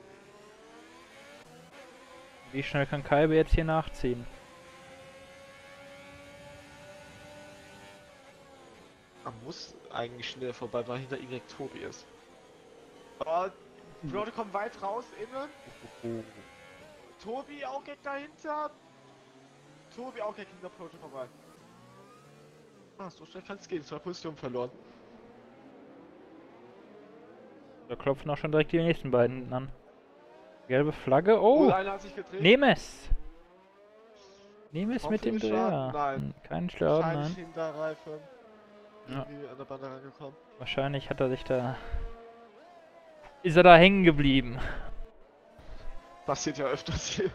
Wie schnell kann Kalbe jetzt hier nachziehen? Man muss eigentlich schnell vorbei, weil hinter ihm direkt Tobi ist. Oh, Leute kommen weit raus, innen. Tobi auch direkt dahinter. Tobi auch direkt hinter Project vorbei. Ah, so schnell kann es gehen. Zwei Positionen verloren. Da klopfen auch schon direkt die nächsten beiden an. Gelbe Flagge. Oh, Oh, einer hat sich gedreht. nehm es! Nehm es mit dem? Dreher. Nein. Hm, Kein Schaden, nein. hinter Ja. An der Bande rangekommen. Wahrscheinlich hat er sich da... Ist er da hängen geblieben. Passiert ja öfters hier.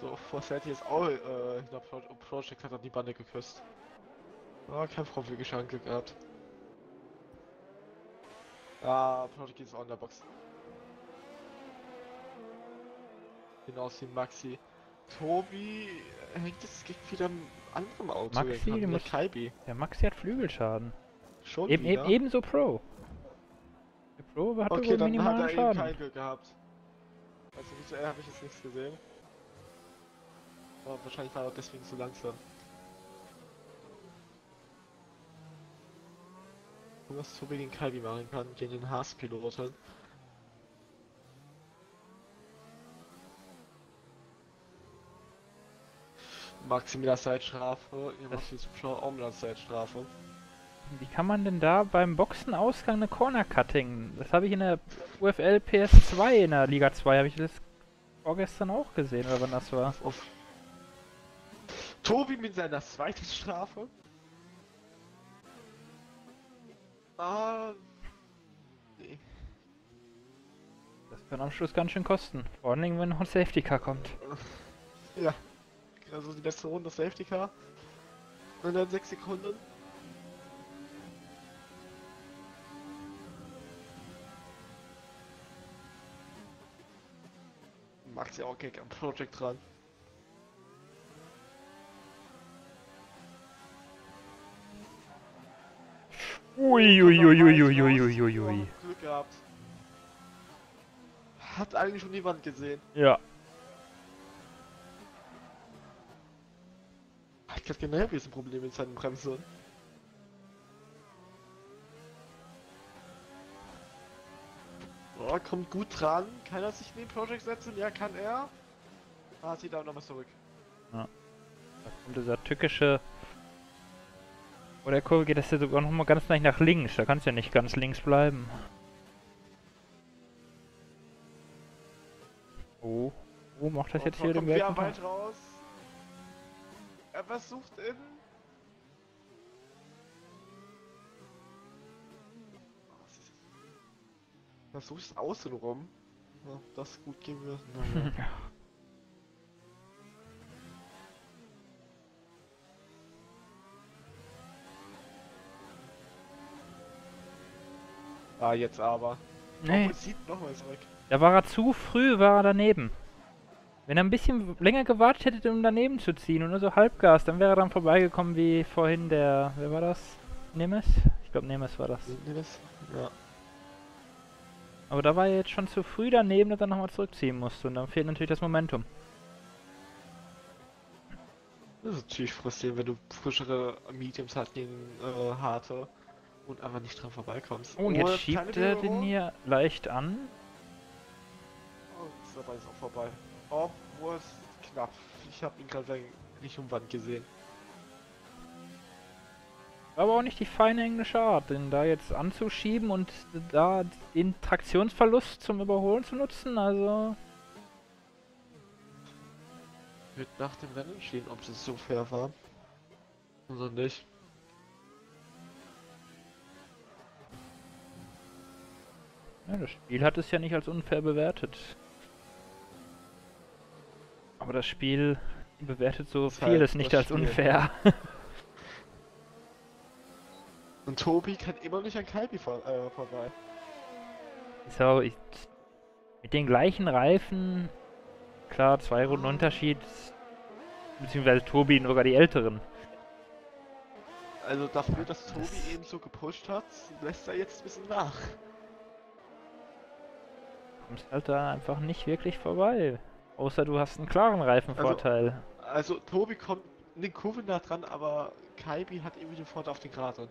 So, Forseti ist auch äh, hinter Pro Project hat er die Bande geküsst. Ah, kein Profil Geschenke gehabt. Ah, Project ist auch in der Box. Hinaus wie Maxi. Tobi hängt jetzt gegen wieder einem anderen Auto. Maxi, du der musst- Kalbi. Der Maxi hat Flügelschaden. Schon Eben, wieder? ebenso Pro. Der Pro hatte Okay, wohl dann hat minimalen er Schaden. Glück gehabt. Also visuell habe ich jetzt nichts gesehen. Aber wahrscheinlich war er deswegen so langsam. Und was Tobi gegen Kalbi machen kann, gegen den Haas-Piloten. Maximilian Zeitstrafe, ihr macht die Zuschauer auch mit Zeitstrafe. Wie kann man denn da beim Boxenausgang eine Corner Cutting? Das habe ich in der UFL PS2 in der Liga 2, habe ich das vorgestern auch gesehen, oder wann das war. Auf Tobi mit seiner zweiten Strafe. Ah. Nee. Das kann am Schluss ganz schön kosten. Vor allen Dingen, wenn noch ein Safety Car kommt. Ja. Also die letzte Runde Safety Car. Und dann 6 Sekunden. Macht ja auch Gag am Project dran. Uiuiuiuiuiuiui. Glück gehabt. Hat eigentlich schon die Wand gesehen. Ja. Hat gerade generell ein bisschen Probleme mit seinen Bremsen. Oh, kommt gut dran. Kann er sich in den Project setzen? Ja, kann er. Ah, zieht auch nochmal zurück. Da kommt dieser tückische... Oder der Kurve geht das ja sogar noch mal ganz leicht nach links. Da kannst du ja nicht ganz links bleiben. Oh. Oh, macht das Oh, jetzt hier den Welt? wieder weit raus. Er versucht in. Versucht es außen rum. Ja, das gut gehen wird. Naja. ah, jetzt aber. Nee, Oh, sieht nochmal zurück. da war er zu früh, war er daneben. Wenn er ein bisschen länger gewartet hätte, um daneben zu ziehen und nur so Halbgas, dann wäre er dann vorbeigekommen wie vorhin der... Wer war das? Nemes? Ich glaube Nemes war das. Das? Ja. Aber da war er jetzt schon zu früh daneben, dass er nochmal zurückziehen musste. Und dann fehlt natürlich das Momentum. Das ist natürlich frustrierend, wenn du frischere Mediums hast gegen äh, harte und einfach nicht dran vorbeikommst. Oh, und Oh, jetzt schiebt kleine er den hier leicht an. Oh, ist dabei ist auch vorbei. Obwohl es knapp. Ich habe ihn gerade Richtung Wand gesehen. War aber auch nicht die feine englische Art, den da jetzt anzuschieben und da den Traktionsverlust zum Überholen zu nutzen. Also, Wird nach dem Rennen entschieden, ob es so fair war. Oder nicht. ja, das Spiel hat es ja nicht als unfair bewertet. Aber das Spiel bewertet so Ist halt vieles nicht das als Spiel. unfair. Und Tobi kann immer nicht an Kalbi vor, äh, vorbei. So, ich, mit den gleichen Reifen, klar, zwei Runden Unterschied, beziehungsweise Tobi sogar die älteren. Also dafür, dass Tobi eben so gepusht hat, lässt er jetzt ein bisschen nach. Kommst halt da einfach nicht wirklich vorbei. Außer du hast einen klaren Reifenvorteil. Also Tobi kommt in den Kurven nah dran, aber Kaibi hat irgendwie den Vorteil auf den Gratern.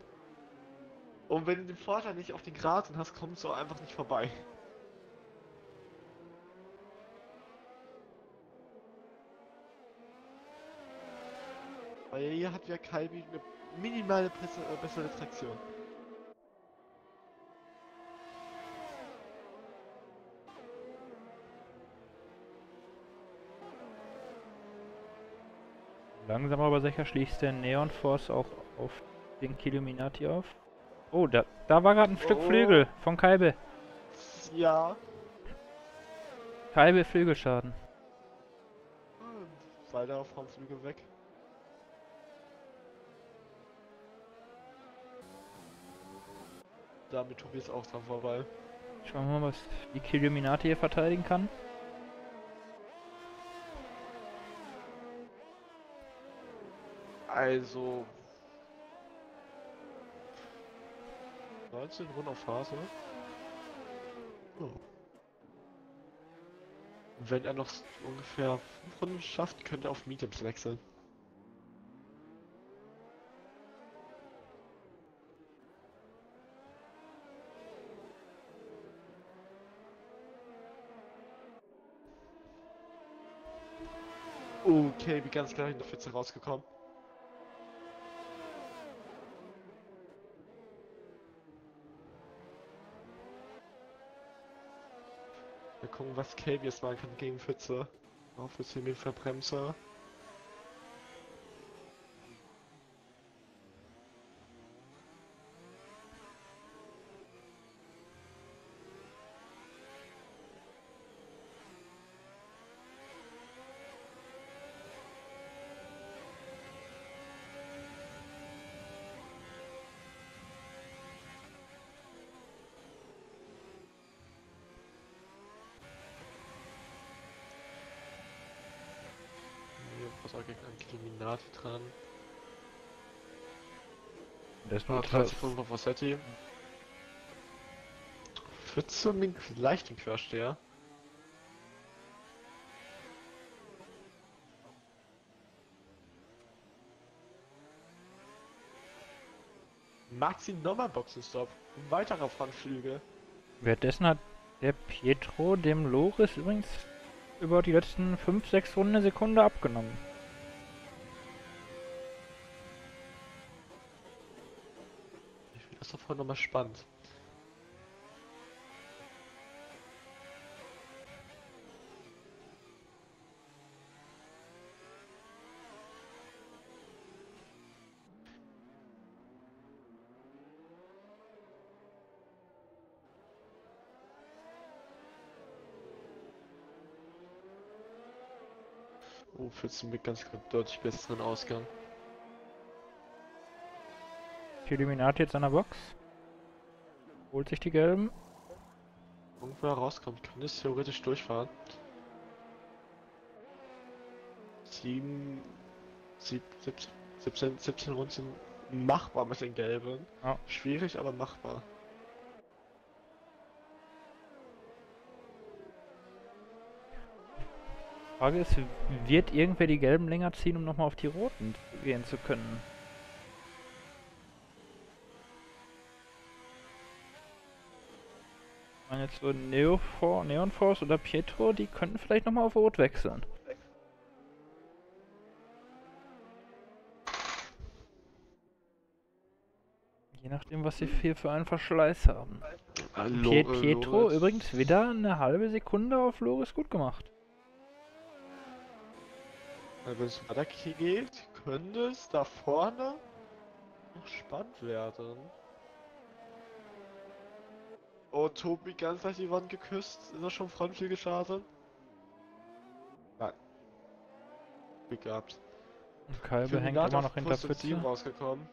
Und wenn du den Vorteil nicht auf den Gratern hast, kommst du einfach nicht vorbei. Weil hier hat ja Kaibi eine minimale äh, bessere Traktion. Langsam aber sicher schließt der Neon Force auch auf den Killuminati auf. Oh, da, da war gerade ein Stück Oh. Flügel von Kaibe. Ja. Kaibe Flügelschaden. Weiter vom Flügel weg. Damit Tobi ist auch dran vorbei. Schauen wir mal, was die Killuminati hier verteidigen kann. Also. 19 Runden auf Phase. Oh. Wenn er noch ungefähr 5 Runden schafft, könnte er auf Mediums wechseln. Okay, wie ganz klar in der Pfütze rausgekommen. Gucken, was jetzt machen kann gegen Pfütze. Auf Pfütze mit Verbremser. Hier was auch gegen Illuminati dran. Das ist Ah, nur 30 Sekunden von Rossetti. Pfütze mit leichten Quersteher. Maxi nochmal Boxenstopp. Ein weiterer Frontflügel. Währenddessen hat Der Pietro dem Loris übrigens über die letzten 5, 6 Runden eine Sekunde abgenommen. Ich finde das davon nochmal spannend. Oh, für mit ganz deutlich besseren Ausgang. Illuminati jetzt an der Box. Holt sich die gelben. Irgendwo rauskommt, kann es theoretisch durchfahren. 7, 17, 17, 17 Runden sind machbar mit den gelben. Ja. Schwierig, aber machbar. Frage ist, wird irgendwer die gelben länger ziehen, um nochmal auf die roten gehen zu können? Meine jetzt so Neo For Neon Force oder Pietro, die könnten vielleicht nochmal auf Rot wechseln. Je nachdem, was sie hier für einen Verschleiß haben. Hallo, Pie äh, Pietro Loris. übrigens wieder eine halbe Sekunde auf Loris gut gemacht. Wenn es weiter geht, könnte es da vorne noch spannend werden. Oh, Tobi ganz leicht die Wand geküsst. Ist er schon Frontflügel geschadet? Nein. Glück gehabt. Und Kalbe hängt immer noch hinter Pfütze. rausgekommen.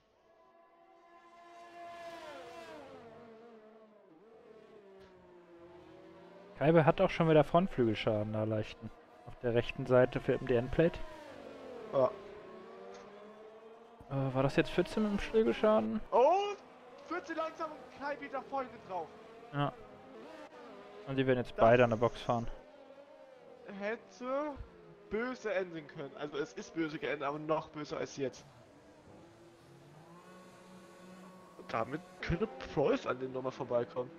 Kalbe hat auch schon wieder Frontflügelschaden, da leichten. Auf der rechten Seite für die Endplate. Ja. Äh, war das jetzt 14 mit dem Flügelschaden? Oh! Wird sie langsam und kein wieder Folge drauf. Ja. Und die werden jetzt Das- beide an der Box fahren. Hätte böse enden können. Also es ist böse geendet, aber noch böser als jetzt. Und damit könnte Preuß an den nochmal vorbeikommen.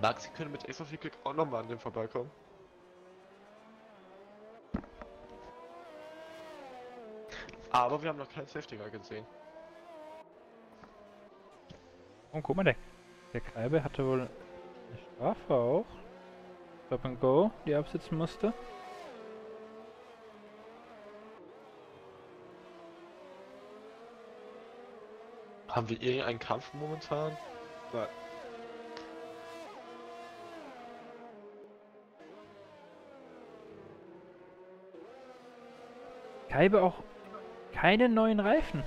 Maxi könnte mit extra viel Glück auch nochmal an dem vorbeikommen. Aber wir haben noch keinen Safety Car gesehen. Oh, guck mal, der, der Kalbe hatte wohl eine Strafe auch. Stop and Go, die er absitzen musste. Haben wir irgendeinen Kampf momentan? Nein. Kalbe auch keine neuen Reifen.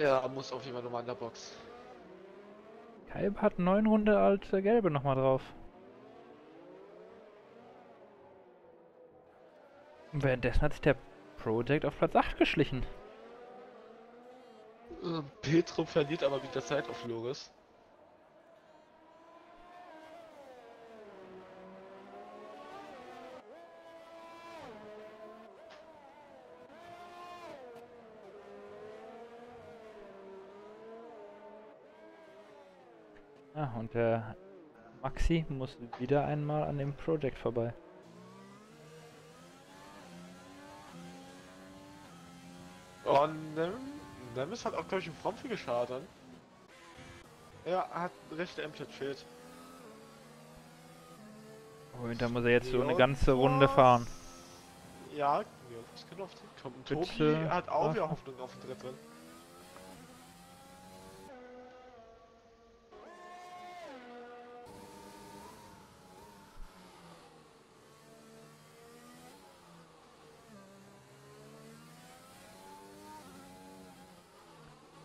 Ja, muss auf jeden Fall nochmal in der Box. Kalbe hat neun Runde alte Gelbe nochmal drauf. Und währenddessen hat sich der Project auf Platz 8 geschlichen. Äh, Petro verliert aber wieder Zeit auf Loris. Und der Maxi muss wieder einmal an dem Project vorbei. Oh, Nem Nemes hat auch, glaube ich, einen Frontflügel Schaden. Ja, hat rechte Emplet fehlt. Und da muss er jetzt so eine ganze Runde fahren. Ja, das kann auf den kommen. Tobi hat auch wieder. Hoffnung auf den dritten.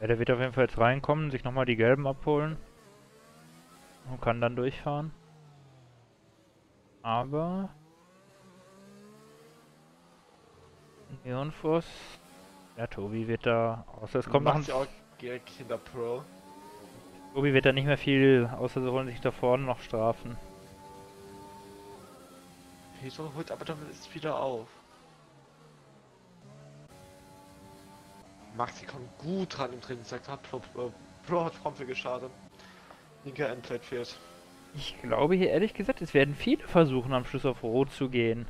Ja, der wird auf jeden Fall jetzt reinkommen, sich nochmal die gelben abholen. Und kann dann durchfahren. Aber... Neonforce... Ja, Tobi wird da... Außer es kommt noch ein... Auch direkt hinter Pro. Tobi wird da nicht mehr viel... Außer sie holen sich da vorne noch Strafen. Petro holt aber damit ist wieder auf. Maxi kommt gut dran im Trainingssektor, hat Pro, äh, geschadet. Linker Endplate fehlt. Ich glaube hier ehrlich gesagt, es werden viele versuchen, am Schluss auf Rot zu gehen.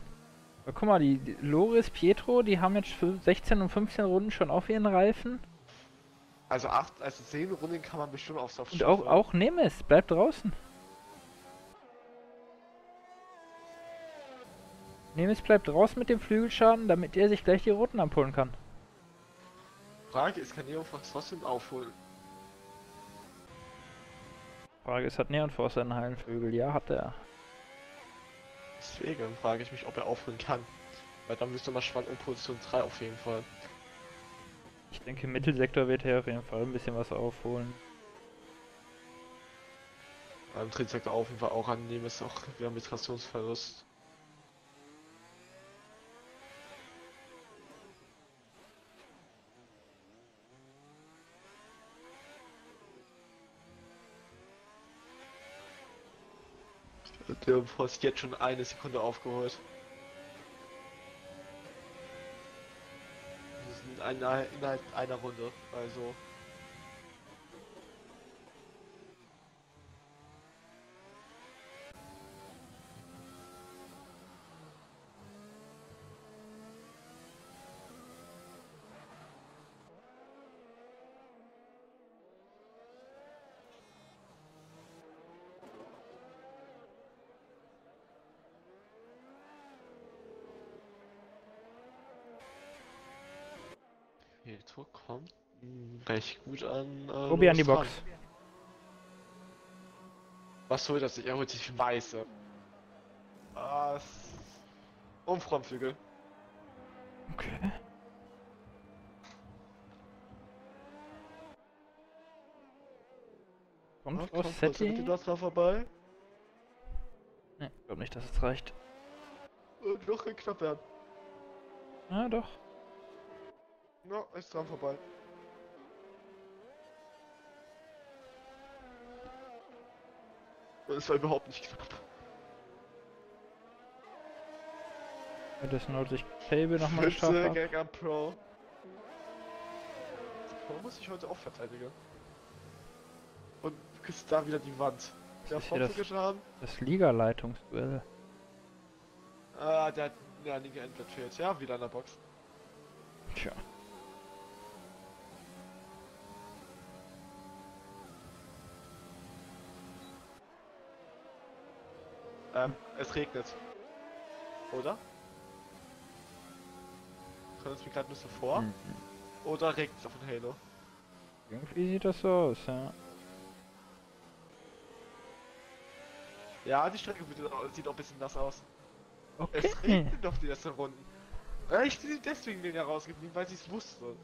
Aber guck mal, die Loris, Pietro, die haben jetzt für 16 und 15 Runden schon auf ihren Reifen. Also 8, also 10 Runden kann man bestimmt auf Soft Und auch, auch Nemes, bleibt draußen. Nemes bleibt draußen mit dem Flügelschaden, damit er sich gleich die Roten abholen kann. Frage ist, kann Neofax trotzdem aufholen? Frage ist, hat Neonforce einen heilen Flügel? Ja, hat er. Deswegen frage ich mich, ob er aufholen kann. Weil dann müsste man Schwank um Position 3 auf jeden Fall. Ich denke, im Mittelsektor wird er auf jeden Fall ein bisschen was aufholen. Beim Trittsektor auf jeden Fall auch annehmen, ist auch wieder mit Trationsverlust. Der Post jetzt schon eine Sekunde aufgeholt. In einer, innerhalb einer Runde, also. Pietro kommt mh, recht gut an. Äh, Obi an die Box. ran. Was holt er sich? Er holt sich weiße. Was? Und Frontflügel. Okay. Kommt Ja, aus kommt Setti? das da vorbei? Ne, glaub nicht, dass es reicht. Und noch ein Knappern. Ja, doch. Ja, ist dran vorbei. Das war überhaupt nicht knapp. Das Not sich Table nochmal geschafft gegen Pro. Pro muss ich heute auch verteidigen. Und küsst da wieder die Wand. Der ist das- haben. Das Liga-Leitungsduell. Ah, der hat ja, Endblatt fehlt. Ja, wieder in der Box. Tja. Ähm, es regnet. Oder? Kommt es mir gerade ein bisschen vor? Mhm. Oder regnet es auf den Halo? Irgendwie sieht das so aus, ja. Ja, die Strecke sieht auch- ein bisschen nass aus. Es Okay. regnet doch die letzten Runden. Ja, ich bin deswegen den ja rausgeblieben, weil sie es wusste.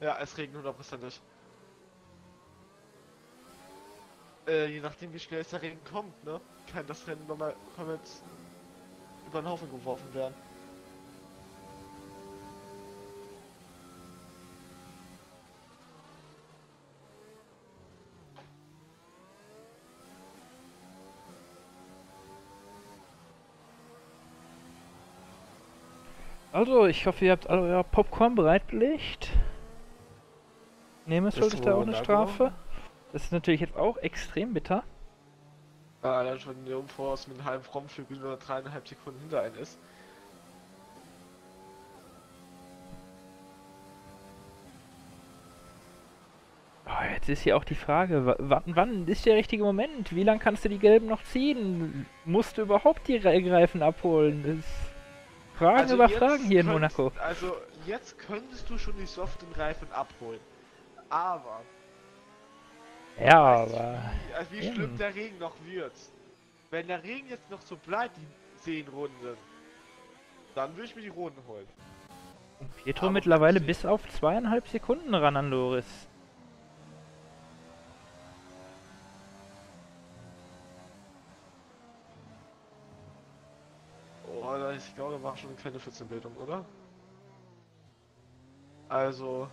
Ja, es regnet hundertprozentig. Äh, je nachdem wie schnell es der Regen kommt, ne? Kann das Rennen nochmal komplett über den Haufen geworfen werden. Also, ich hoffe, ihr habt alle euer Popcorn bereitgelegt. Nehmen es sollte da auch eine wunderbar. Strafe. Das ist natürlich jetzt auch extrem bitter. Ja, allein schon der Umvoraus mit einem halben Frontflügel nur dreieinhalb Sekunden hinter einen ist. Oh, jetzt ist hier auch die Frage, wa- wann, wann ist der richtige Moment? Wie lange kannst du die Gelben noch ziehen? Musst du überhaupt die Re- Reifen abholen? Ist Fragen über Also jetzt Fragen hier in könnt- Monaco. Also jetzt könntest du schon die soften Reifen abholen. Aber Ja, aber... wie, also wie schlimm der Regen noch wird. Wenn der Regen jetzt noch so bleibt, die 10 Runden, dann würde ich mir die Runden holen. Und Pietro mittlerweile bis auf zweieinhalb Sekunden ran an Loris. Oh, da- ich glaube, da war schon eine kleine Pfützenbildung, oder? Also,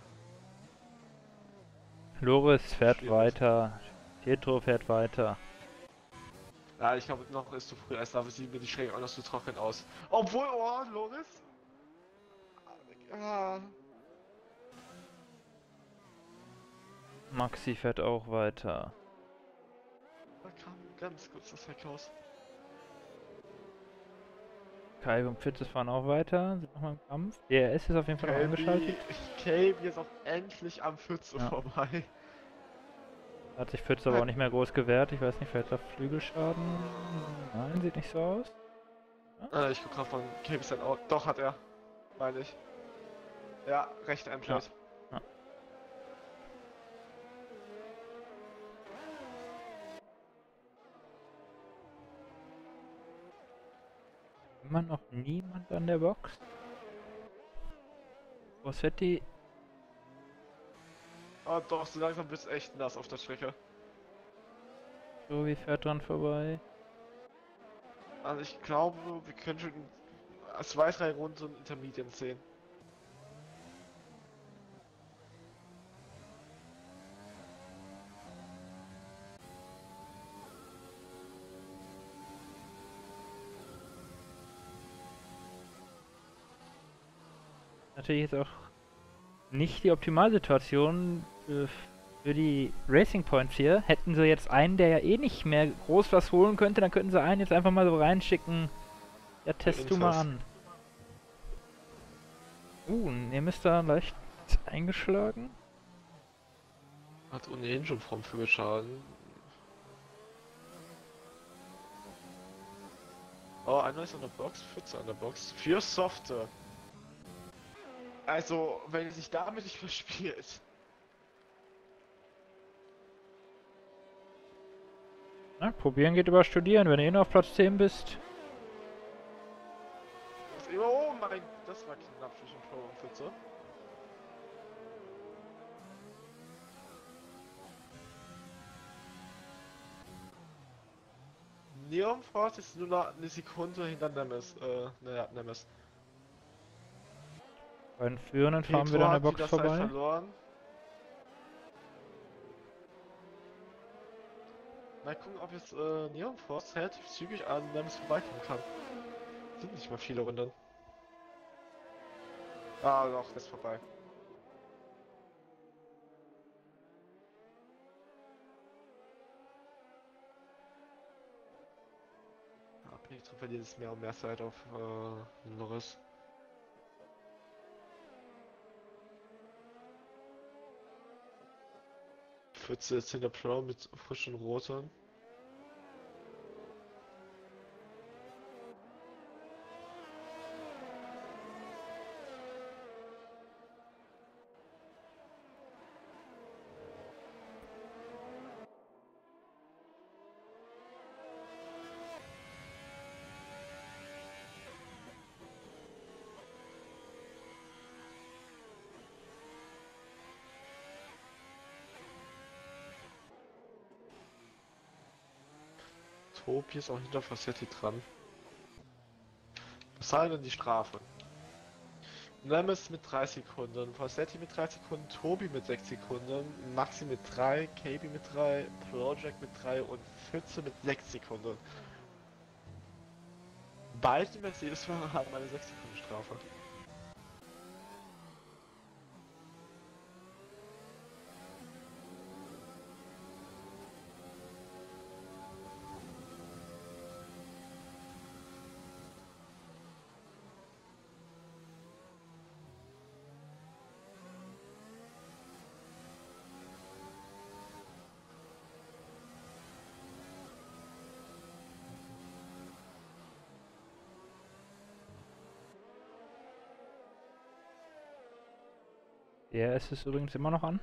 Loris fährt Schwierig. weiter. Pietro fährt weiter. ja, ich glaube, noch ist zu früh. Erst da sieht mir die Schräge auch noch zu trocken aus. Obwohl, oh, Loris? Ah, Maxi fährt auch weiter. da kam ganz kurz das Heck raus. Kai und Pfütze fahren auch weiter, sind nochmal im Kampf. DRS ist auf jeden Fall noch angeschaltet. Caleb ist auch endlich am Pfütze Ja. vorbei. Hat sich Pfütze aber auch nicht mehr groß gewehrt. Ich weiß nicht, vielleicht hat er Flügelschaden. Nein, sieht nicht so aus. Äh, ich guck grad von Caleb sein Auto. Doch, hat er. Meine ich. Ja, recht endlich. Ja. Immer noch niemand an der Box. Rossetti, Ah, doch, so langsam wird's echt nass auf der Strecke. Joey fährt dran vorbei. Also ich glaube, wir können schon zwei, drei Runden Intermediate sehen. Natürlich jetzt auch nicht die Optimalsituation äh, für die Racing Points hier. Hätten sie jetzt einen, der ja eh nicht mehr groß was holen könnte, dann könnten sie einen jetzt einfach mal so reinschicken. Ja, test du mal an. Uh, Nehm ist da leicht eingeschlagen. Hat ohnehin schon vom Flügelschaden. Oh, einer ist an der Box, 14 an der Box. Für Softe. Also, wenn er sich damit nicht verspielt. Na, probieren geht über studieren. Wenn du eh noch auf Platz 10 bist, Oh mein, das war knapp zwischen Pro und Pfütze. Neon Force ist nur noch eine Sekunde hinter Nemes. Äh, naja, Nemes. Bei den Führenden fahren wir Petro an der Box Zeit vorbei. verloren. Mal gucken, ob jetzt äh, Neon Force relativ zügig an Nemes vorbeikommen kann. Sind nicht mehr viele Runden. Ah, doch, ist vorbei. Petro verliert jetzt mehr und mehr Zeit auf äh, Norris. Pfütze ist hinter Pro mit frischen Roten. Tobi ist auch hinter Fassetti dran. Was sei denn die Strafe? Nemes mit 3 Sekunden, Fassetti mit 3 Sekunden, Tobi mit 6 Sekunden, Maxi mit 3, KB mit 3, Project mit 3 und Pfütze mit 6 Sekunden. Beide Mercedes-Fahrer haben eine 6 Sekunden Strafe. DRS ist übrigens immer noch an.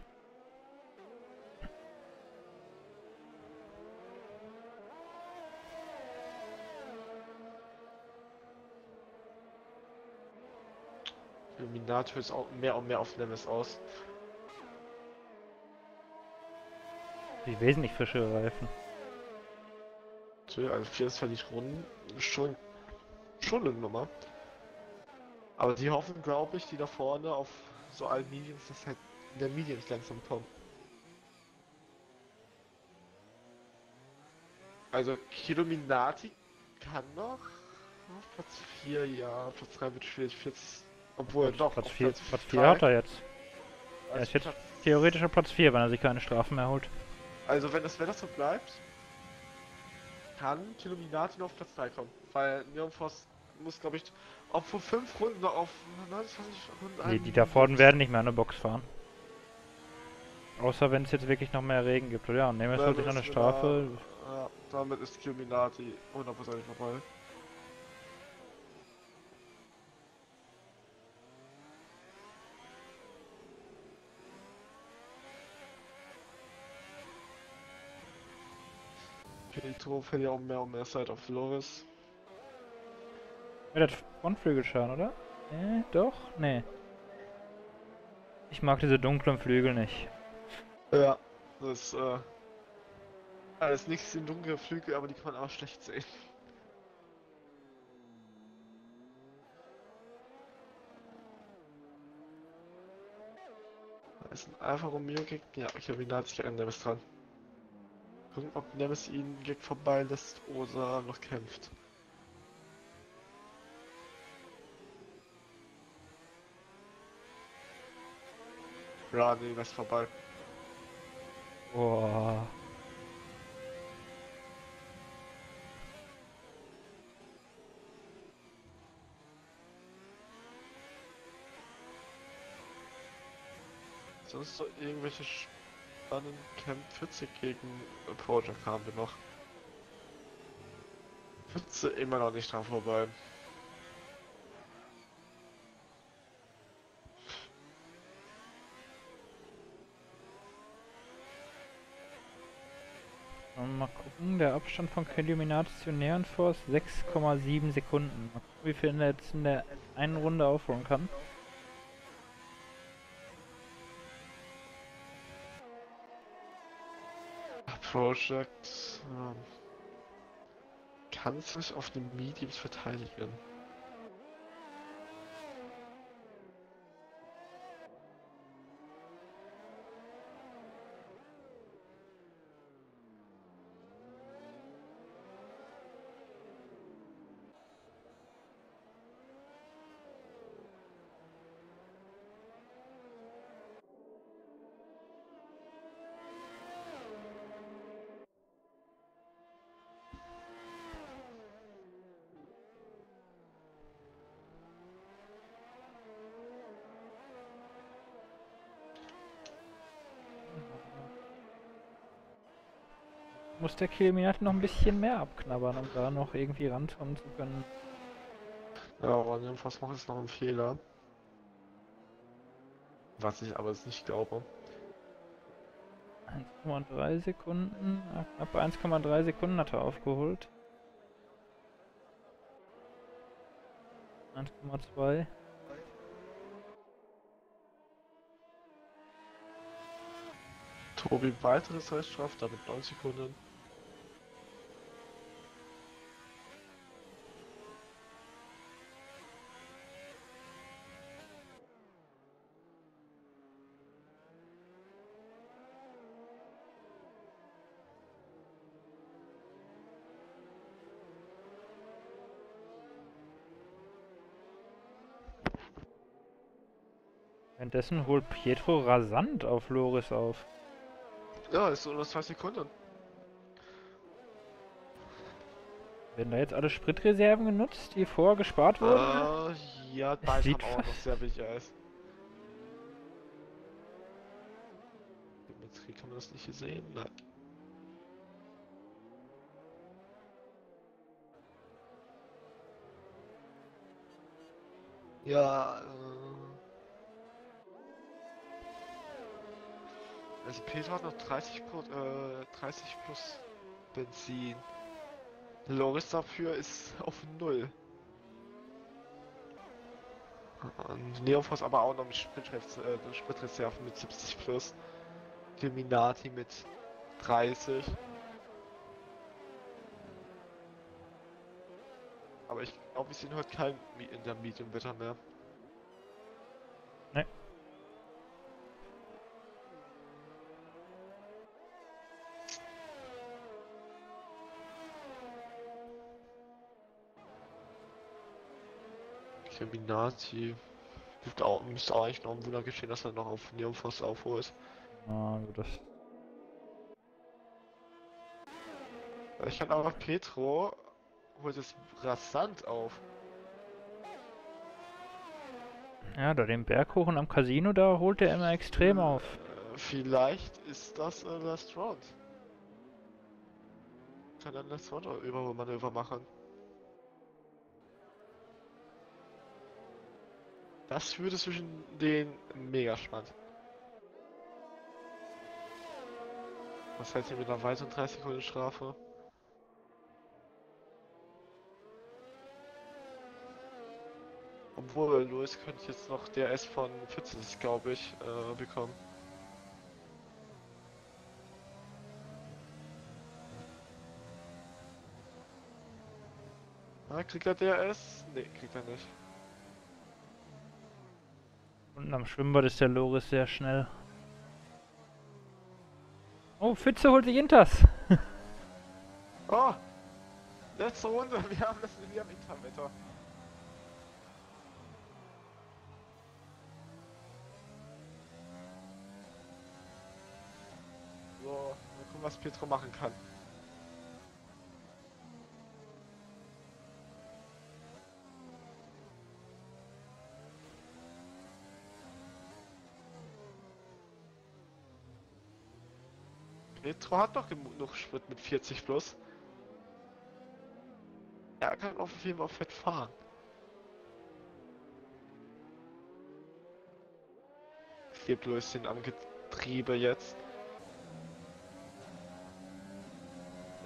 Illuminator ist auch mehr und mehr auf Nemes aus. Die wesentlich frischere Reifen. Also 24 Runden schon, schon eine Nummer. Aber die hoffen, glaube ich, die da vorne auf so allen Mediums, dass halt in der Mediums langsam kommen. Also Kilominati kann noch auf Platz 4, ja, Platz 3 wird schwierig, Platz Obwohl, Platz, doch. Platz auf 4 Platz Platz 4 drei. hat er jetzt. Er Also ist jetzt Platz- theoretisch auf Platz 4, wenn er sich keine Strafen mehr holt. Also wenn das Wetter so bleibt, kann Illuminati noch auf Platz 3 kommen. Weil Neonforce muss, glaube ich, auch vor 5 Runden auf 29 Runden Nee, die da vorne werden nicht mehr an der Box fahren. Außer wenn es jetzt wirklich noch mehr Regen gibt. Ja, und nehmen wir jetzt noch eine Strafe. Ja, damit ist Illuminati hundertprozentig vorbei. Petro fällt ja auch mehr und mehr Zeit auf Loris. Mit der Frontflügelschaden, oder? Nee, doch? Nee. Ich mag diese dunklen Flügel nicht. Ja. Das ist, äh. Alles nichts in dunkle Flügel, aber die kann man auch schlecht sehen. Da ist ein Alfa Romeo gegen. Ja, okay, wie nah hat sich an Nemes dran. Gucken, ob Nemes ihn gegen vorbei lässt oder noch kämpft. Ja, nee, lässt vorbei. Boah. Sonst so irgendwelche spannenden Camp 40 gegen Project haben wir noch. 14 immer noch nicht dran vorbei. Und mal gucken, der Abstand von Illuminati zu Neon Force 6,7 Sekunden. Mal gucken, wie viel er jetzt in der einen Runde aufholen kann. Project ähm, kann sich auf den Mediums verteidigen. Muss der Illuminati noch ein bisschen mehr abknabbern, um da noch irgendwie rankommen zu können. Ja, aber jedenfalls macht es noch einen Fehler. Was ich aber jetzt nicht glaube. 1,3 Sekunden, knapp 1,3 Sekunden hat er aufgeholt. 1,2. Tobi weitere Zeitstrafe, damit 9 Sekunden. Währenddessen holt Pietro rasant auf Loris auf. Ja, ist so nur 2 Sekunden. Werden da jetzt alle Spritreserven genutzt, die vorher gespart wurden? Äh, ja, sieht haben auch noch fast- sehr wenig Eis. Dimitri kann man das nicht sehen? Nein. Ja, äh... Also Peter hat noch 30, Pro, äh, 30 plus Benzin. Loris dafür ist auf Null. Und aber auch noch mit Spritreserven, äh, Spritreserven mit 70 plus. Illuminati mit 30. Aber ich glaube, wir sehen heute kein in der Medium-Wetter mehr. Nee. Illuminati. Müsste auch, müsste auch eigentlich noch ein Wunder geschehen, dass er noch auf Neonfoss aufholt. Ah, gut, das. Ich kann aber Petro holt es rasant auf. Ja, da den Berg hoch und am Casino, da holt er immer extrem auf. Äh, vielleicht ist das äh, Last Round. Kann dann Last Round Überholmanöver machen. Das würde zwischen den mega spannend. Was heißt hier mit einer weiteren 30 Sekunden Strafe? Obwohl, Louis könnte jetzt noch DRS von 14, glaube ich, äh, bekommen. Ah, kriegt er DRS? Ne, kriegt er nicht. Unten am Schwimmbad ist der Loris sehr schnell. Oh, Pfütze holt sich Inters. oh! Letzte Runde, wir haben das, wir haben Interwetter. So, mal gucken, was Petro machen kann. Petro hat doch genug Sprit mit 40 plus. Er kann auf jeden Fall fett fahren. Vier Blößchen am Getriebe jetzt.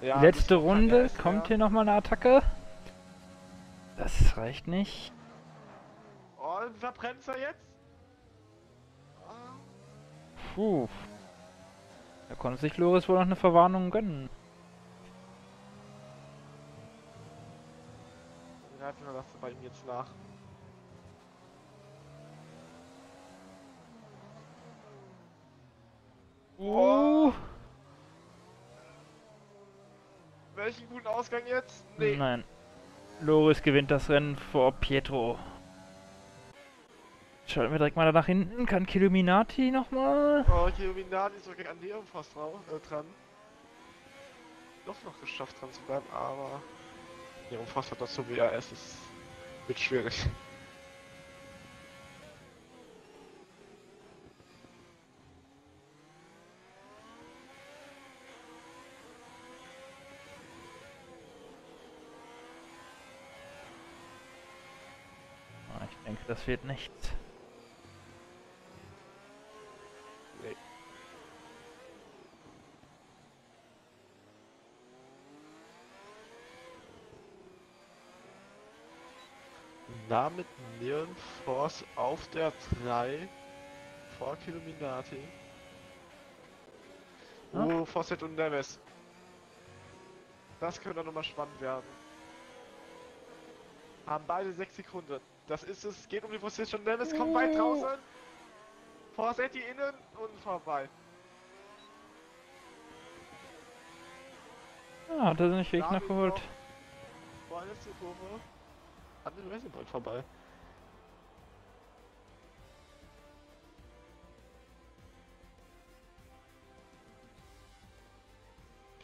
Ja, Letzte Runde, ist, kommt ja. hier nochmal eine Attacke. Das reicht nicht. Oh, verbrennt er jetzt? Puh. Da konnte sich Loris wohl noch eine Verwarnung gönnen. Wir das bei ihm jetzt nach. Uh. Welchen guten Ausgang jetzt? Nee. Nein. Loris gewinnt das Rennen vor Pietro. Schalten wir direkt mal nach hinten. Kann Killuminati nochmal? Oh, Illuminati ist sogar an Neon fast äh, dran. Doch noch geschafft dran zu bleiben, aber... Neon fast hat das so wie RS, es wird schwierig. Ah, ich denke, das wird nichts. Nee. Damit Neon Force auf der 3 vor Illuminati. Ja. Oh, Fawcett und Neves. Das könnte nochmal spannend werden. Haben beide 6 Sekunden. Das ist es. Geht um die Position. Neves kommt weit draußen. Forsetti innen und vorbei. Ah, hat er nicht Weg David nachgeholt. Vor letzten Kurve. An den Racing Point vorbei.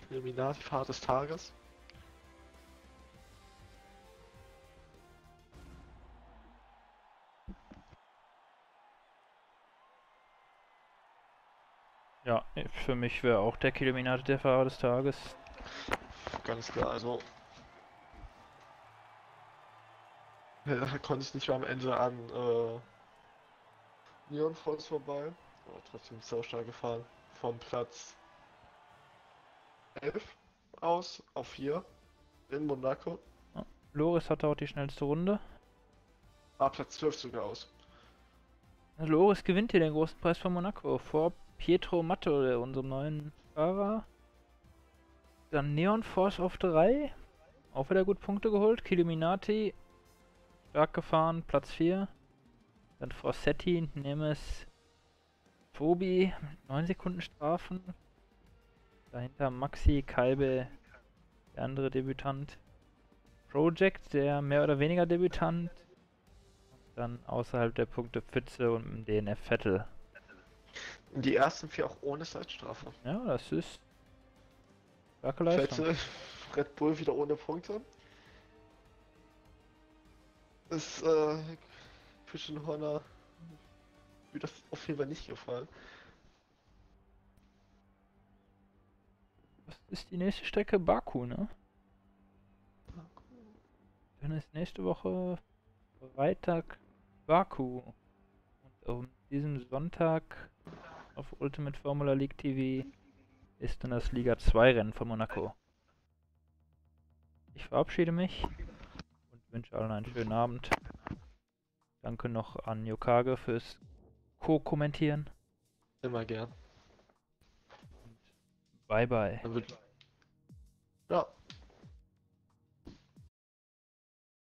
Illuminati-Fahrt des Tages. Ja, für mich wäre auch der Killuminati der Fahrer des Tages. Ganz klar, also. Ja, konnte ich nicht mehr am Ende an äh, Neon Falls vorbei. Aber trotzdem sau stark gefahren. Vom Platz 11 aus auf 4 in Monaco. Loris hatte auch die schnellste Runde. Ah, Platz 12 sogar aus. Loris gewinnt hier den großen Preis von Monaco vor Pietro Matto, der unserem neuen Fahrer. Dann Neon Force auf 3. Auch wieder gut Punkte geholt. Killuminati stark gefahren, Platz 4. Dann Forsetti, Nemes, Phobi mit 9 Sekunden Strafen. Dahinter Maxi, Kalbe, der andere Debütant. Project, der mehr oder weniger Debütant. dann außerhalb der Punkte Pfütze und im DNF Vettel. Die ersten vier auch ohne Zeitstrafe. Ja, das ist starke Leistung. Vettel, Red Bull wieder ohne Punkte. Ist äh, Christian Horner mir das auf jeden Fall nicht gefallen. Was ist die nächste Strecke? Baku, ne? Dann ist nächste Woche Freitag Baku. Und um diesem Sonntag auf Ultimate Formula League TV ist dann das Liga 2 Rennen von Monaco. Ich verabschiede mich wünsche allen einen schönen Abend. Danke noch an Yokage fürs Co-Kommentieren. Immer gern. Bye bye. Ja,